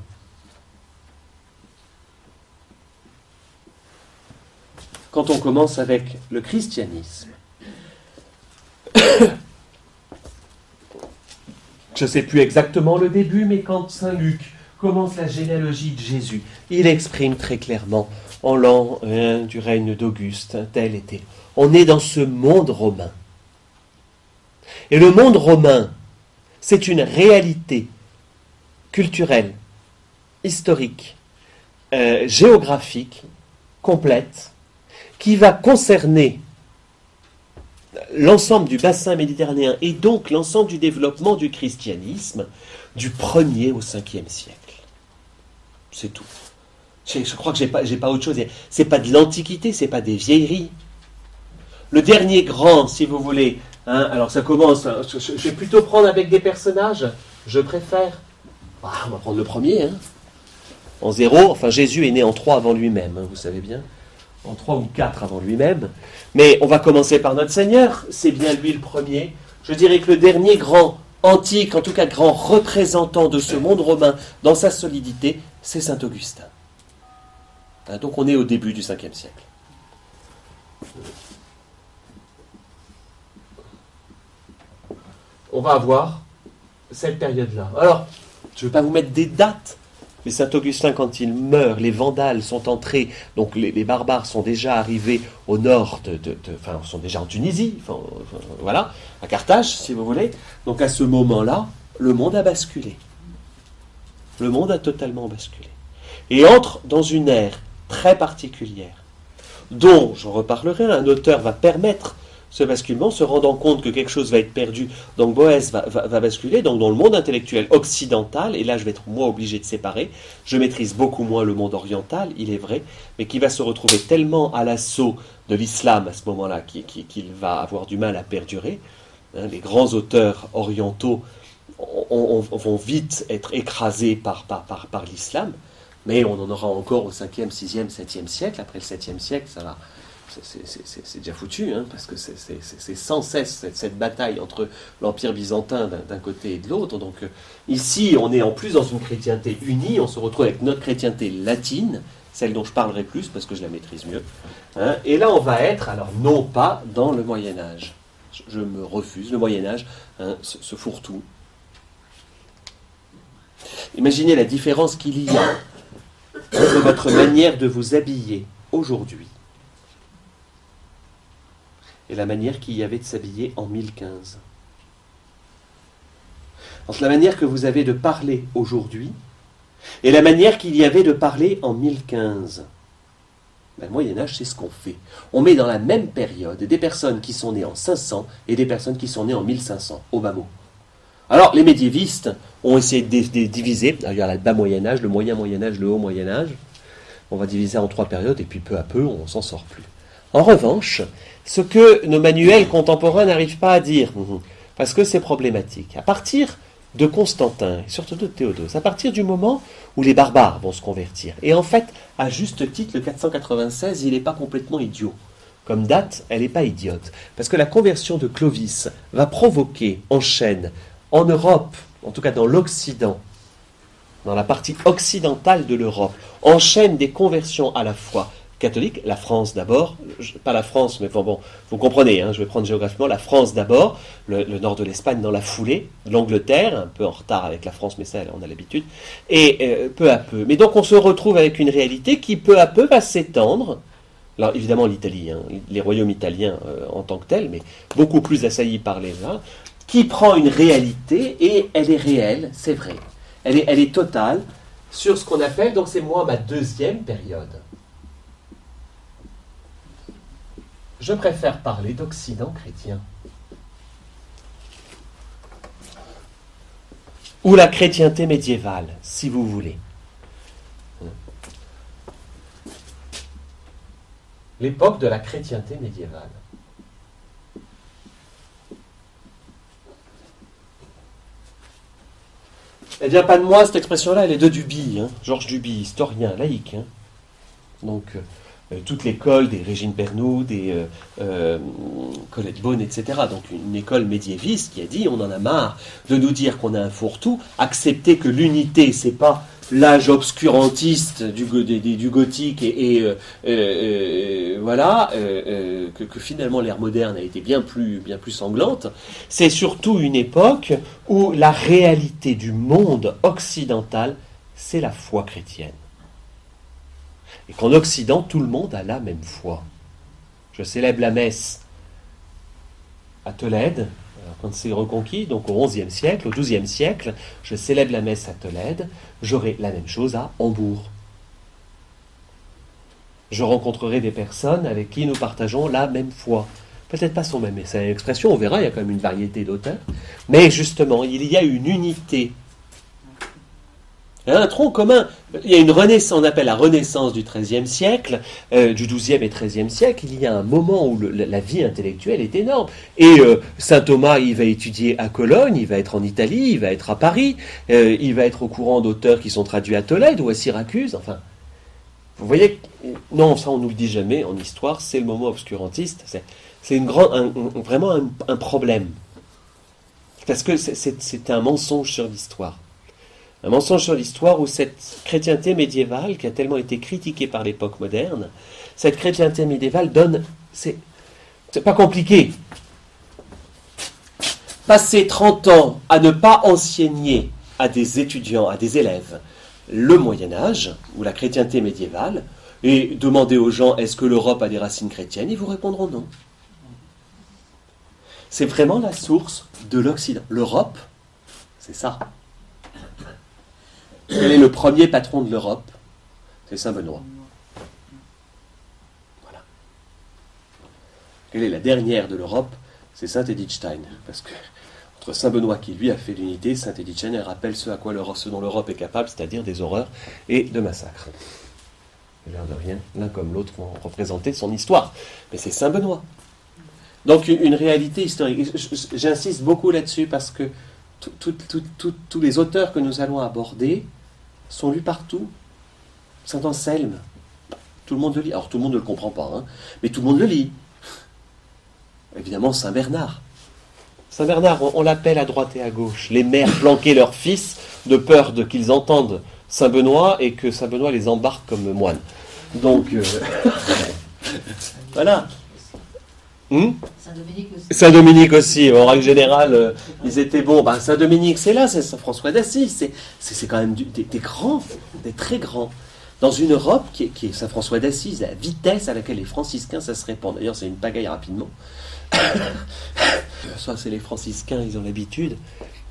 Speaker 1: Quand on commence avec le christianisme, je ne sais plus exactement le début, mais quand Saint Luc commence la généalogie de Jésus, il exprime très clairement en l'an du règne d'Auguste, tel était. On est dans ce monde romain. Et le monde romain, c'est une réalité culturelle, historique, euh, géographique, complète, qui va concerner l'ensemble du bassin méditerranéen et donc l'ensemble du développement du christianisme du 1er au 5e siècle. C'est tout. Je, crois que j'ai pas, j'ai pas autre chose. C'est pas de l'antiquité, c'est pas des vieilleries. Le dernier grand, si vous voulez, hein, alors ça commence. hein, je, vais plutôt prendre avec des personnages. Je préfère. Ah, on va prendre le premier. Hein. En zéro, enfin Jésus est né en 3 avant lui-même, vous savez bien. En 3 ou 4 avant lui-même. Mais on va commencer par notre Seigneur. C'est bien lui le premier. Je dirais que le dernier grand antique, en tout cas grand représentant de ce monde romain dans sa solidité, c'est Saint Augustin. Donc on est au début du 5e siècle. On va avoir cette période-là. Alors, je ne vais pas vous mettre des dates, mais Saint Augustin, quand il meurt, les Vandales sont entrés, donc les, barbares sont déjà arrivés au nord, de, de- enfin, sont déjà en Tunisie, enfin, voilà, à Carthage, si vous voulez. Donc à ce moment-là, le monde a basculé. Le monde a totalement basculé. Et entre dans une ère très particulière, dont, j'en reparlerai, un auteur va permettre ce basculement, se rendant compte que quelque chose va être perdu, donc Boès va, basculer, donc dans le monde intellectuel occidental, et là je vais être moi obligé de séparer, je maîtrise beaucoup moins le monde oriental, il est vrai, mais qui va se retrouver tellement à l'assaut de l'islam à ce moment-là qu'il va avoir du mal à perdurer. Hein, les grands auteurs orientaux on- on- vont vite être écrasés par, par, par, par l'islam, mais on en aura encore au 5e, 6e, 7e siècle. Après le 7e siècle, ça va. C'est- déjà foutu, hein, parce que c'est sans cesse cette, bataille entre l'Empire byzantin d'un côté et de l'autre. Donc euh, ici, on est en plus dans une chrétienté unie, on se retrouve avec notre chrétienté latine, celle dont je parlerai plus parce que je la maîtrise mieux. hein. et là, on va être, alors non pas dans le Moyen Âge. Je, me refuse, le Moyen Âge, hein, ce fourre-tout. Imaginez la différence qu'il y a entre votre manière de vous habiller aujourd'hui et la manière qu'il y avait de s'habiller en 1015. Entre la manière que vous avez de parler aujourd'hui et la manière qu'il y avait de parler en 1015. Ben, le Moyen Âge, c'est ce qu'on fait. On met dans la même période des personnes qui sont nées en 500 et des personnes qui sont nées en 1500, au bas mot. Alors, les médiévistes ont essayé de diviser. Il y le bas Moyen Âge, le moyen Moyen Âge, le haut Moyen Âge. On va diviser en trois périodes et puis peu à peu, on s'en sort plus. En revanche, ce que nos manuels contemporains n'arrivent pas à dire, mhm, parce que c'est problématique. À partir de Constantin et surtout de Théodose, à partir du moment où les barbares vont se convertir. Et en fait, à juste titre, le 496, il n'est pas complètement idiot. Comme date, elle n'est pas idiote. Parce que la conversion de Clovis va provoquer en chaîne, en Europe, en tout cas dans l'Occident, dans la partie occidentale de l'Europe, enchaîne des conversions à la fois catholiques, la France d'abord, pas la France, mais bon, bon vous comprenez, hein, je vais prendre géographiquement la France d'abord, le, le nord de l'Espagne dans la foulée, l'Angleterre, un peu en retard avec la France, mais ça on a l'habitude, et euh, peu à peu. Mais donc on se retrouve avec une réalité qui peu à peu va s'étendre. Alors évidemment l'Italie, hein, les royaumes italiens euh, en tant que tels, mais beaucoup plus assaillis par les uns, qui prend une réalité et elle est réelle, c'est vrai. Elle est, elle est totale sur ce qu'on appelle, donc c'est moi ma deuxième période. Je préfère parler d'Occident chrétien. Ou la chrétienté médiévale, si vous voulez. L'époque de la chrétienté médiévale. Elle vient pas de moi, cette expression-là, elle est de Duby, hein, Georges Duby, historien, laïque. hein. Donc, euh, toute l'école des Régine Bernoud, des euh, euh, Colette Beaune, etc. Donc, une école médiéviste qui a dit on en a marre de nous dire qu'on a un fourre-tout, accepter que l'unité, c'est pas l'âge obscurantiste du, gothique et, euh, euh, euh, voilà, euh, euh, que, que finalement l'ère moderne a été bien plus, bien plus sanglante. C'est surtout une époque où la réalité du monde occidental, c'est la foi chrétienne. Et qu'en Occident, tout le monde a la même foi. Je célèbre la messe à Tolède, alors, quand c'est reconquis, donc au XIe siècle, au XIIe siècle, je célèbre la messe à Tolède, j'aurai la même chose à Hambourg. Je rencontrerai des personnes avec qui nous partageons la même foi. Peut-être pas son même c'est une expression, on verra, il y a quand même une variété d'auteurs. Mais justement, il y a une unité. Un tronc commun. Il y a une renaissance, on appelle la renaissance du XIIIe siècle, euh, du XIIe et XIIIe siècle. Il y a un moment où la, vie intellectuelle est énorme. Et euh, saint Thomas, il va étudier à Cologne, il va être en Italie, il va être à Paris, euh, il va être au courant d'auteurs qui sont traduits à Tolède ou à Syracuse. Enfin, vous voyez, non, ça on nous le dit jamais en histoire. C'est le moment obscurantiste. C'est, vraiment un, problème parce que c'est un mensonge sur l'histoire. Un mensonge sur l'histoire où cette chrétienté médiévale, qui a tellement été critiquée par l'époque moderne, cette chrétienté médiévale donne. C'est, pas compliqué. Passer 30 ans à ne pas enseigner à des étudiants, à des élèves, le Moyen Âge ou la chrétienté médiévale, et demander aux gens est-ce que l'Europe a des racines chrétiennes, ils vous répondront non. C'est vraiment la source de l'Occident. L'Europe, c'est ça. Quel est le premier patron de l'Europe? C'est Saint Benoît. Voilà. Quelle est la dernière de l'Europe? C'est Saint Edith Stein. Parce que entre Saint Benoît qui lui a fait l'unité, Saint Edith Stein elle rappelle ce à quoi ce dont l'Europe est capable, c'est-à-dire des horreurs et de massacres. L'air de rien, l'un comme l'autre vont représenter son histoire. Mais c'est Saint Benoît. Donc une, réalité historique. J'insiste beaucoup là-dessus parce que tous les auteurs que nous allons aborder sont lus partout. Saint Anselme, tout le monde le lit. Alors tout le monde ne le comprend pas, hein, mais tout le monde le lit. Évidemment Saint Bernard. Saint Bernard, on, on l'appelle à droite et à gauche. Les mères planquaient leurs fils de peur de qu'ils entendent Saint Benoît et que Saint Benoît les embarque comme moines. Donc euh, voilà. Hmm
Speaker 4: Saint-Dominique aussi.
Speaker 1: Saint-Dominique aussi, en règle générale, euh, ils étaient bons. Ben, Saint-Dominique, c'est là, c'est Saint-François d'Assise, c'est, c'est, c'est quand même du- des, des grands, des très grands. Dans une Europe qui est, qui est Saint-François d'Assise, la vitesse à laquelle les franciscains, ça se répand. D'ailleurs, c'est une pagaille rapidement. Ça, c'est les franciscains, ils ont l'habitude.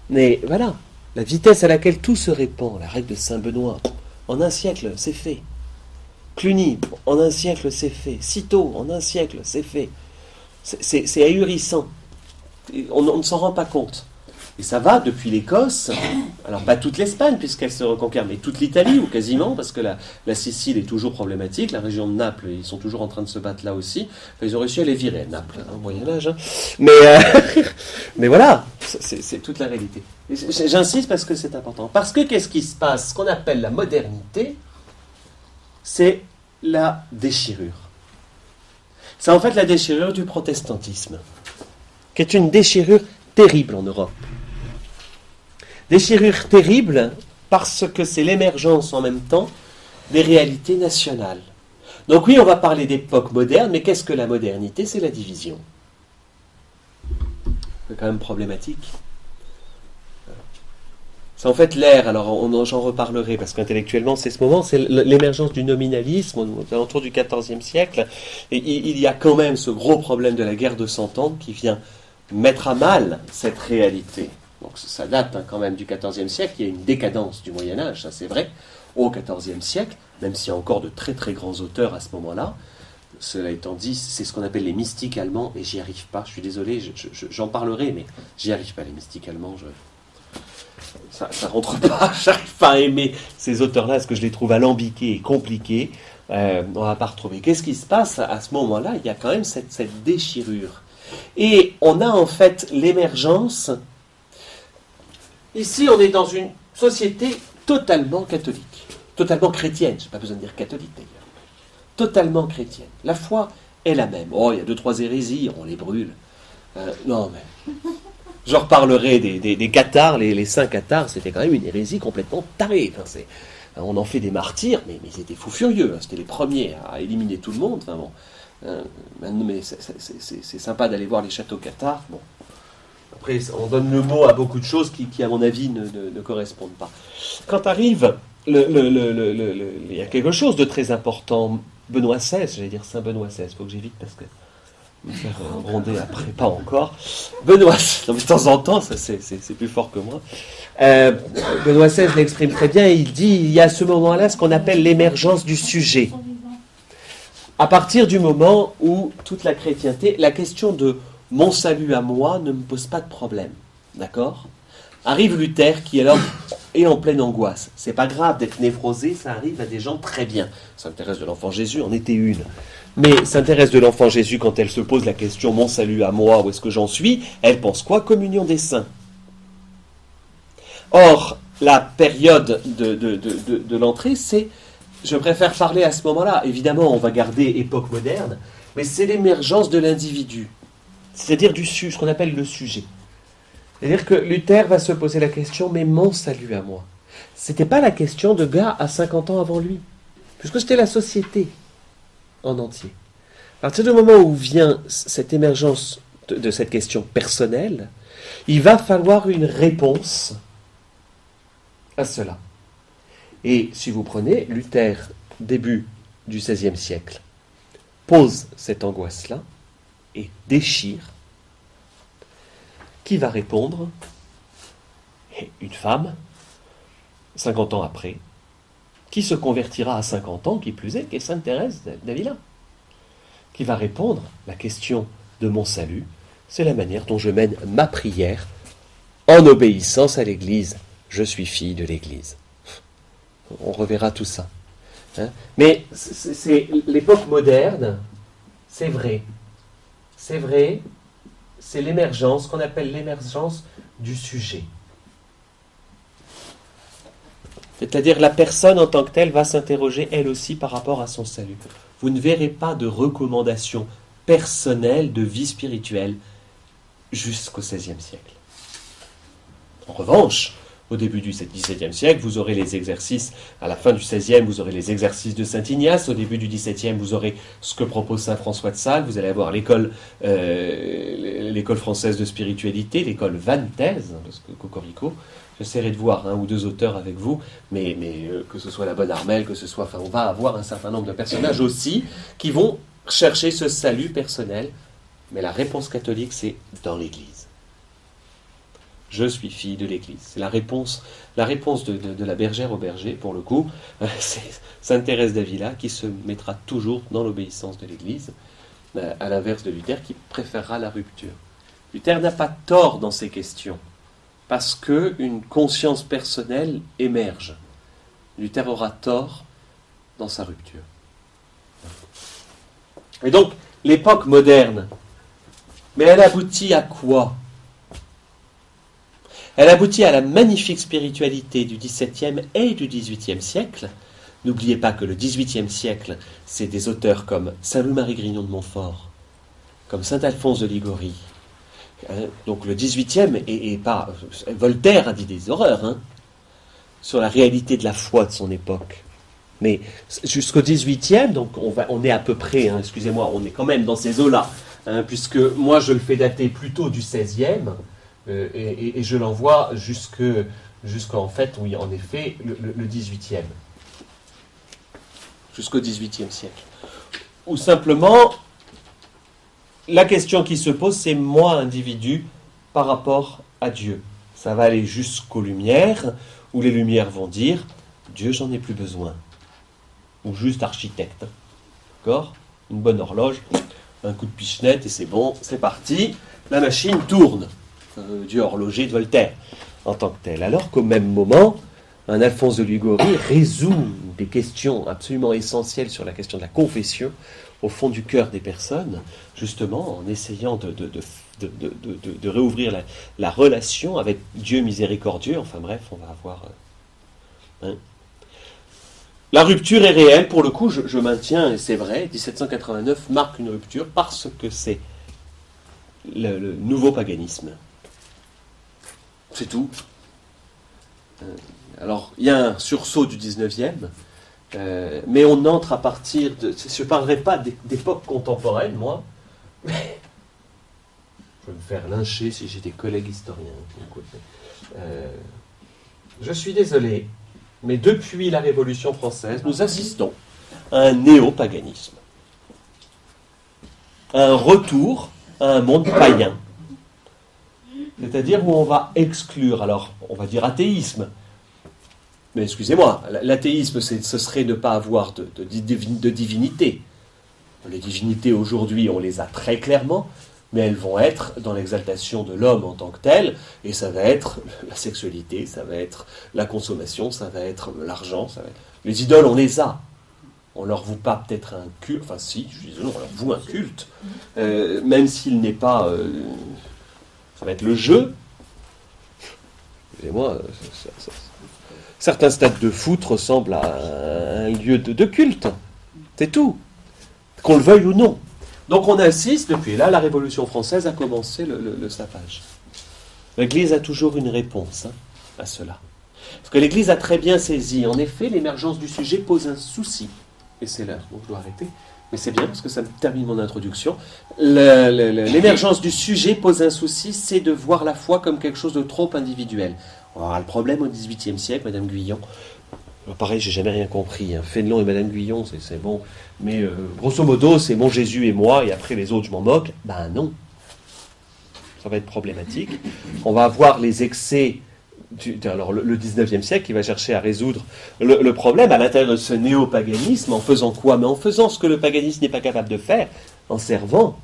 Speaker 1: Mais voilà, la vitesse à laquelle tout se répand, la règle de Saint-Benoît, en un siècle, c'est fait. Cluny, en un siècle, c'est fait. Cîteaux, en un siècle, c'est fait. C'est- ahurissant. On, ne s'en rend pas compte. Et ça va depuis l'Écosse, alors pas toute l'Espagne puisqu'elle se reconquiert, mais toute l'Italie ou quasiment, parce que la, Sicile est toujours problématique, la région de Naples, ils sont toujours en train de se battre là aussi. Ils ont réussi à les virer, Naples, hein, au Moyen-Âge. Hein. Mais, euh, mais voilà, c'est toute la réalité. J'insiste parce que c'est important. Parce que qu'est-ce qui se passe? Ce qu'on appelle la modernité, c'est la déchirure. C'est en fait la déchirure du protestantisme, qui est une déchirure terrible en Europe. Déchirure terrible parce que c'est l'émergence en même temps des réalités nationales. Donc oui, on va parler d'époque moderne, mais qu'est-ce que la modernité? C'est la division. C'est quand même problématique. C'est en fait l'ère, alors j'en reparlerai, parce qu'intellectuellement c'est ce moment, c'est l'émergence du nominalisme autour du XIVe siècle. Et il y a quand même ce gros problème de la guerre de Cent Ans qui vient mettre à mal cette réalité. Donc ça date hein, quand même du XIVe siècle, il y a une décadence du Moyen Âge, ça c'est vrai, au XIVe siècle, même s'il y a encore de très très grands auteurs à ce moment-là. Cela étant dit, c'est ce qu'on appelle les mystiques allemands, et j'y arrive pas, je suis désolé, j'en parlerai, mais j'y arrive pas, les mystiques allemands, ça, ça rentre pas, j'arrive pas à aimer ces auteurs-là, parce que je les trouve alambiqués et compliqués, euh, on va pas retrouver. Qu'est-ce qui se passe à ce moment-là? Il y a quand même cette, déchirure. Et on a en fait l'émergence Ici, on est dans une société totalement catholique, totalement chrétienne. Je n'ai pas besoin de dire catholique d'ailleurs. Totalement chrétienne. La foi est la même. Oh, il y a deux, trois hérésies, on les brûle. Euh, non, mais. Je reparlerai des, des, cathares, les, les, saints cathares, c'était quand même une hérésie complètement tarée. Enfin, on en fait des martyrs, mais, ils étaient fous furieux. Hein. C'était les premiers à éliminer tout le monde. Enfin, bon. Euh, mais c'est sympa d'aller voir les châteaux cathares. Bon, après, on donne le mot à beaucoup de choses qui, à mon avis, ne, correspondent pas. Quand arrive, il y a quelque chose de très important. Benoît XVI, j'allais dire Saint Benoît XVI, faut que j'évite parce que me faire après, pas encore. Benoît, de temps en temps, ça c'est plus fort que moi. Euh, Benoît XVI l'exprime très bien, il dit il y a à ce moment-là ce qu'on appelle l'émergence du sujet. À partir du moment où toute la chrétienté, la question de mon salut à moi ne me pose pas de problème. D'accord? Arrive Luther qui alors est en pleine angoisse. C'est pas grave d'être névrosé, ça arrive à des gens très bien. S'intéresse de l'enfant Jésus en était une. Mais s'intéresse de l'enfant Jésus quand elle se pose la question mon salut à moi, où est-ce que j'en suis? Elle pense quoi? Communion des saints. Or, la période de, de l'entrée, c'est, je préfère parler à ce moment-là, évidemment on va garder époque moderne, mais c'est l'émergence de l'individu c'est-à-dire du ce qu'on appelle le sujet. C'est-à-dire que Luther va se poser la question, mais mon salut à moi? Ce n'était pas la question de gars à 50 ans avant lui, puisque c'était la société en entier. À partir du moment où vient cette émergence de, de cette question personnelle, il va falloir une réponse à cela. Et si vous prenez Luther, début du XVIe siècle, pose cette angoisse-là, et déchire, qui va répondre? Une femme, 50 ans après, qui se convertira à 50 ans, qui plus est, qui est Sainte Thérèse d'Avila, qui va répondre La question de mon salut, c'est la manière dont je mène ma prière en obéissance à l'Église. Je suis fille de l'Église. On reverra tout ça. Hein. Mais c'est l'époque moderne, c'est vrai, c'est vrai, c'est l'émergence, qu'on appelle l'émergence du sujet. C'est-à-dire la personne en tant que telle va s'interroger elle aussi par rapport à son salut. Vous ne verrez pas de recommandation personnelle de vie spirituelle jusqu'au XVIe siècle. En revanche, au début du XVIIe siècle, vous aurez les exercices, à la fin du XVIe, vous aurez les exercices de Saint Ignace, au début du XVIIe, vous aurez ce que propose Saint François de Sales, vous allez avoir l'école euh, française de spiritualité, l'école Vantaise, hein, parce que Cocorico, j'essaierai de voir un ou deux auteurs avec vous, mais, euh, que ce soit la bonne Armelle, que ce soit, enfin, on va avoir un certain nombre de personnages aussi qui vont chercher ce salut personnel, mais la réponse catholique, c'est dans l'Église. Je suis fille de l'Église. La réponse, la réponse de, la bergère au berger, pour le coup. C'est Sainte Thérèse d'Avila qui se mettra toujours dans l'obéissance de l'Église, euh, à l'inverse de Luther qui préférera la rupture. Luther n'a pas tort dans ses questions. Parce que une conscience personnelle émerge. Luther aura tort dans sa rupture. Et donc, l'époque moderne, mais elle aboutit à quoi? Elle aboutit à la magnifique spiritualité du XVIIe et du XVIIIe siècle. N'oubliez pas que le XVIIIe siècle, c'est des auteurs comme Saint-Louis-Marie Grignon de Montfort, comme Saint-Alphonse de Ligorie. Hein, donc le XVIIIe et, pas Voltaire a dit des horreurs hein, sur la réalité de la foi de son époque. Mais jusqu'au XVIIIe, donc on, va, on est à peu près, hein, excusez-moi, on est quand même dans ces eaux-là, puisque moi je le fais dater plutôt du XVIe, euh, et, je l'envoie jusqu'en fait, oui, en effet, le, le, XVIIIe, jusqu'au XVIIIe siècle. Ou simplement, la question qui se pose, c'est moi, individu, par rapport à Dieu. Ça va aller jusqu'aux lumières, où les lumières vont dire, Dieu, j'en ai plus besoin ou juste architecte. D'accord? Une bonne horloge, un coup de pichenette et c'est bon, c'est parti. La machine tourne. Euh, Dieu horloger de Voltaire en tant que tel. Alors qu'au même moment, un Alphonse de Ligorie résout des questions absolument essentielles sur la question de la confession au fond du cœur des personnes, justement en essayant de, réouvrir la, la, relation avec Dieu miséricordieux. Enfin bref, on va avoir euh, hein, la rupture est réelle, pour le coup, je, maintiens, et c'est vrai, 1789 marque une rupture parce que c'est le, nouveau paganisme. C'est tout. Euh, alors, il y a un sursaut du 19e, euh, mais on entre à partir de. Je ne parlerai pas d'époque contemporaine, moi, mais. Je vais me faire lyncher si j'ai des collègues historiens. Euh, je suis désolé, mais depuis la Révolution française, nous assistons à un néo-paganisme, un retour à un monde païen. C'est-à-dire où on va exclure, alors on va dire athéisme, mais excusez-moi, l'athéisme ce serait ne pas avoir de, divinité. Les divinités aujourd'hui, on les a très clairement, mais elles vont être dans l'exaltation de l'homme en tant que tel, et ça va être la sexualité, ça va être la consommation, ça va être l'argent, ça Les idoles, on les a. On leur voue pas peut-être un culte, enfin si, je dis on leur voue un culte, euh, même s'il n'est pas... Euh, ça va être le jeu. Excusez-moi, certains stades de foot ressemblent à un lieu de culte. C'est tout. Qu'on le veuille ou non. Donc on assiste, depuis là, la Révolution française a commencé le, sapage. L'Église a toujours une réponse hein, à cela. Parce que l'Église a très bien saisi, en effet, l'émergence du sujet pose un souci. Et c'est l'heure, donc je dois arrêter. Mais c'est bien parce que ça me termine mon introduction. L'émergence du sujet pose un souci, c'est de voir la foi comme quelque chose de trop individuel. On aura le problème au XVIIIe siècle, Madame Guyon, pareil, j'ai jamais rien compris. Hein. Fénelon et Madame Guyon, c'est bon. Mais euh, grosso modo, c'est mon Jésus et moi, et après les autres, je m'en moque. Ben non. Ça va être problématique. On va avoir les excès. Du, alors, le, 19e siècle qui va chercher à résoudre le, problème à l'intérieur de ce néo-paganisme en faisant quoi? Mais en faisant ce que le paganisme n'est pas capable de faire, en servant.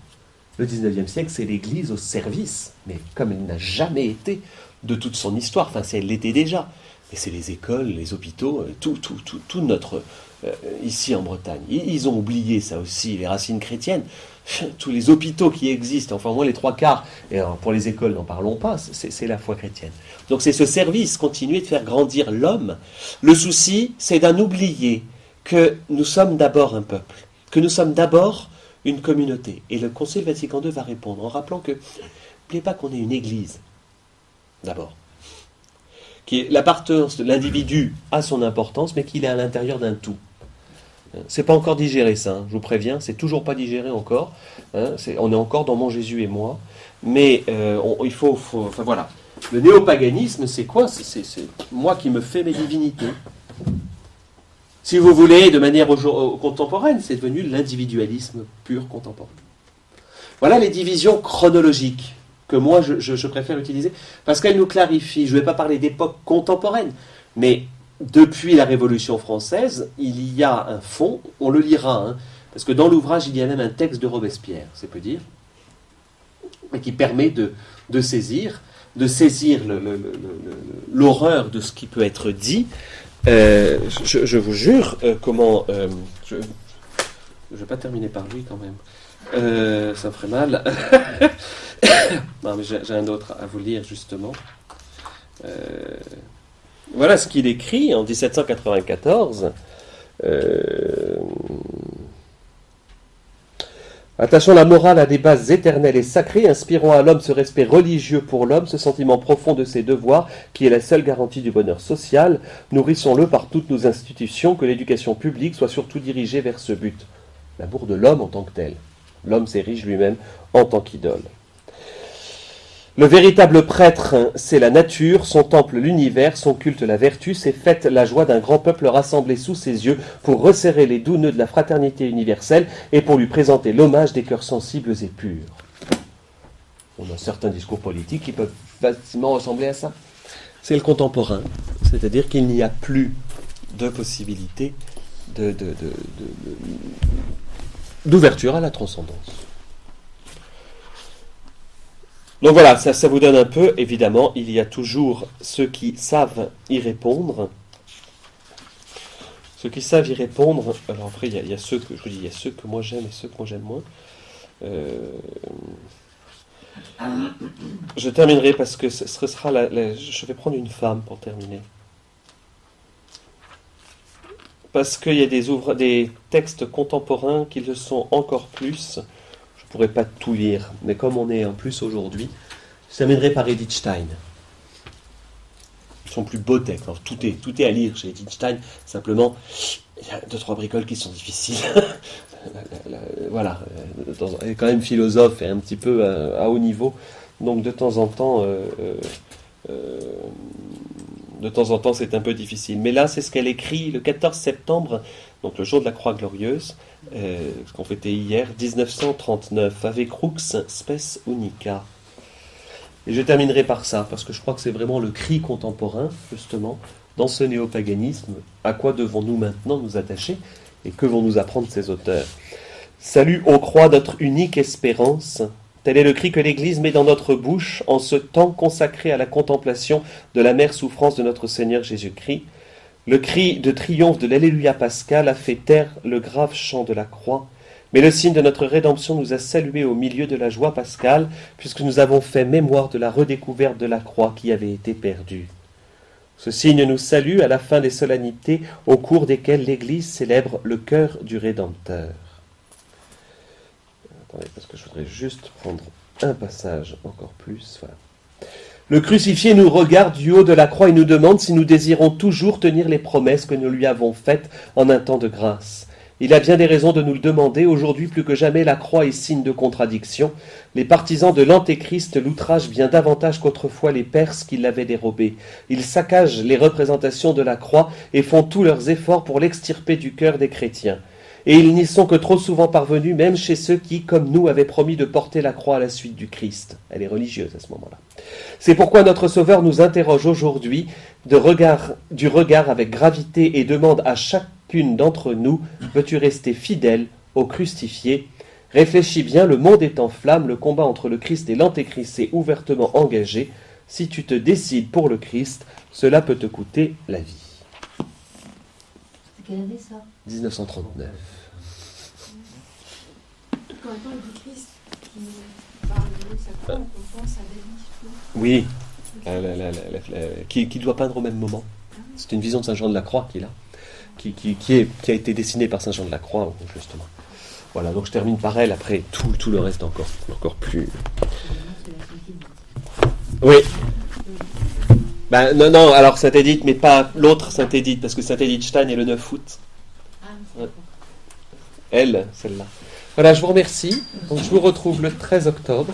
Speaker 1: Le 19e siècle, c'est l'Église au service, mais comme elle n'a jamais été de toute son histoire, enfin, elle l'était déjà. Et c'est les écoles, les hôpitaux, euh, tout, tout, tout, tout notre. Euh, ici en Bretagne. Ils ont oublié ça aussi, les racines chrétiennes. Tous les hôpitaux qui existent, enfin, au moins les trois quarts, et pour les écoles, n'en parlons pas, c'est la foi chrétienne. Donc c'est ce service, continuer de faire grandir l'homme. Le souci, c'est d'en oublier que nous sommes d'abord un peuple, que nous sommes d'abord une communauté. Et le Concile Vatican II va répondre en rappelant que, n'oubliez pas qu'on est une église, d'abord l'appartenance de l'individu à son importance, mais qu'il est à l'intérieur d'un tout. C'est pas encore digéré ça, hein, je vous préviens, c'est toujours pas digéré encore. Hein, on est encore dans mon Jésus et moi, mais euh, il faut, enfin voilà. Le néopaganisme, c'est quoi? C'est moi qui me fais mes divinités. Si vous voulez, de manière contemporaine, c'est devenu l'individualisme pur contemporain. Voilà les divisions chronologiques que moi je, préfère utiliser, parce qu'elle nous clarifie. Je ne vais pas parler d'époque contemporaine, mais depuis la Révolution française, il y a un fond, on le lira, hein, parce que dans l'ouvrage, il y a même un texte de Robespierre, c'est peu dire, mais qui permet de, saisir de saisir le- le- l'horreur de ce qui peut être dit, euh, je, je vous jure, euh, comment... euh, je ne vais pas terminer par lui quand même. Euh, ça ferait mal. non, mais j'ai un autre à vous lire justement. Euh, voilà ce qu'il écrit en 1794. Euh, la morale à des bases éternelles et sacrées, inspirant à l'homme ce respect religieux pour l'homme, ce sentiment profond de ses devoirs, qui est la seule garantie du bonheur social, nourrissons-le par toutes nos institutions, que l'éducation publique soit surtout dirigée vers ce but, l'amour de l'homme en tant que tel. L'homme s'érige lui-même en tant qu'idole. Le véritable prêtre, c'est la nature, son temple l'univers, son culte la vertu, c'est faite la joie d'un grand peuple rassemblé sous ses yeux pour resserrer les doux nœuds de la fraternité universelle et pour lui présenter l'hommage des cœurs sensibles et purs. On a certains discours politiques qui peuvent facilement ressembler à ça. C'est le contemporain, c'est-à-dire qu'il n'y a plus de possibilité de- d'ouverture à la transcendance. Donc voilà, ça, vous donne un peu, évidemment, il y a toujours ceux qui savent y répondre. Ceux qui savent y répondre, alors après, il y a, ceux que je vous dis, il y a ceux que moi j'aime et ceux que j'aime moins. Euh, je terminerai parce que ce sera la- je vais prendre une femme pour terminer. Parce qu'il y a des, ouvra- des textes contemporains qui le sont encore plus. Je ne pourrais pas tout lire, mais comme on est en plus aujourd'hui, je terminerai par Edith Stein. Son plus beau texte. Alors, tout, est, tout est à lire chez Edith Stein, simplement, il y a deux, trois bricoles qui sont difficiles. Voilà, elle est quand même philosophe et un petit peu euh, à haut niveau, donc de temps en temps, euh, euh, euh, de temps en temps, c'est un peu difficile. Mais là, c'est ce qu'elle écrit le 14 septembre, donc le jour de la Croix Glorieuse, euh, qu'on fêtait hier, 1939, avec Rux Spes Unica. Et je terminerai par ça, parce que je crois que c'est vraiment le cri contemporain, justement, dans ce néopaganisme. À quoi devons-nous maintenant nous attacher et que vont nous apprendre ces auteurs? Salut, ô croix, notre unique espérance. Tel est le cri que l'Église met dans notre bouche en ce temps consacré à la contemplation de la mère souffrance de notre Seigneur Jésus-Christ. Le cri de triomphe de l'Alléluia pascal a fait taire le grave chant de la croix. Mais le signe de notre rédemption nous a salués au milieu de la joie pascale, puisque nous avons fait mémoire de la redécouverte de la croix qui avait été perdue. Ce signe nous salue à la fin des solennités au cours desquelles l'Église célèbre le cœur du Rédempteur. Parce que je voudrais juste prendre un passage encore plus. Le crucifié nous regarde du haut de la croix et nous demande si nous désirons toujours tenir les promesses que nous lui avons faites en un temps de grâce. Il a bien des raisons de nous le demander. Aujourd'hui, plus que jamais, la croix est signe de contradiction. Les partisans de l'Antéchrist l'outragent bien davantage qu'autrefois les Perses qui l'avaient dérobé. Ils saccagent les représentations de la croix et font tous leurs efforts pour l'extirper du cœur des chrétiens. Et ils n'y sont que trop souvent parvenus, même chez ceux qui, comme nous, avaient promis de porter la croix à la suite du Christ. Elle est religieuse à ce moment-là. C'est pourquoi notre Sauveur nous interroge aujourd'hui regard, du regard avec gravité et demande à chacune d'entre nous Veux-tu rester fidèle au crucifié? Réfléchis bien, le monde est en flammes, le combat entre le Christ et l'Antéchrist est ouvertement engagé. Si tu te décides pour le Christ, cela peut te coûter la vie.
Speaker 4: Quelle année ça?
Speaker 1: 1939.
Speaker 2: Quand on parle du Christ qui parle de sa croix, on pense à David. je trouve.
Speaker 1: Oui, la- la- la- la- la- qui, qui doit peindre au même moment. C'est une vision de Saint Jean de la Croix qu'il a, qui, qui, qui, est, qui a été dessinée par Saint Jean de la Croix, justement. Voilà, donc je termine par elle, après tout, tout le reste encore, encore plus. Oui. Ben, non, non, alors Saint-Édith, mais pas l'autre Saint-Édith, parce que Saint-Édith Stein est le 9 août.
Speaker 4: Ah,
Speaker 1: Elle, celle-là. Voilà, je vous remercie. Donc je vous retrouve le 13 octobre.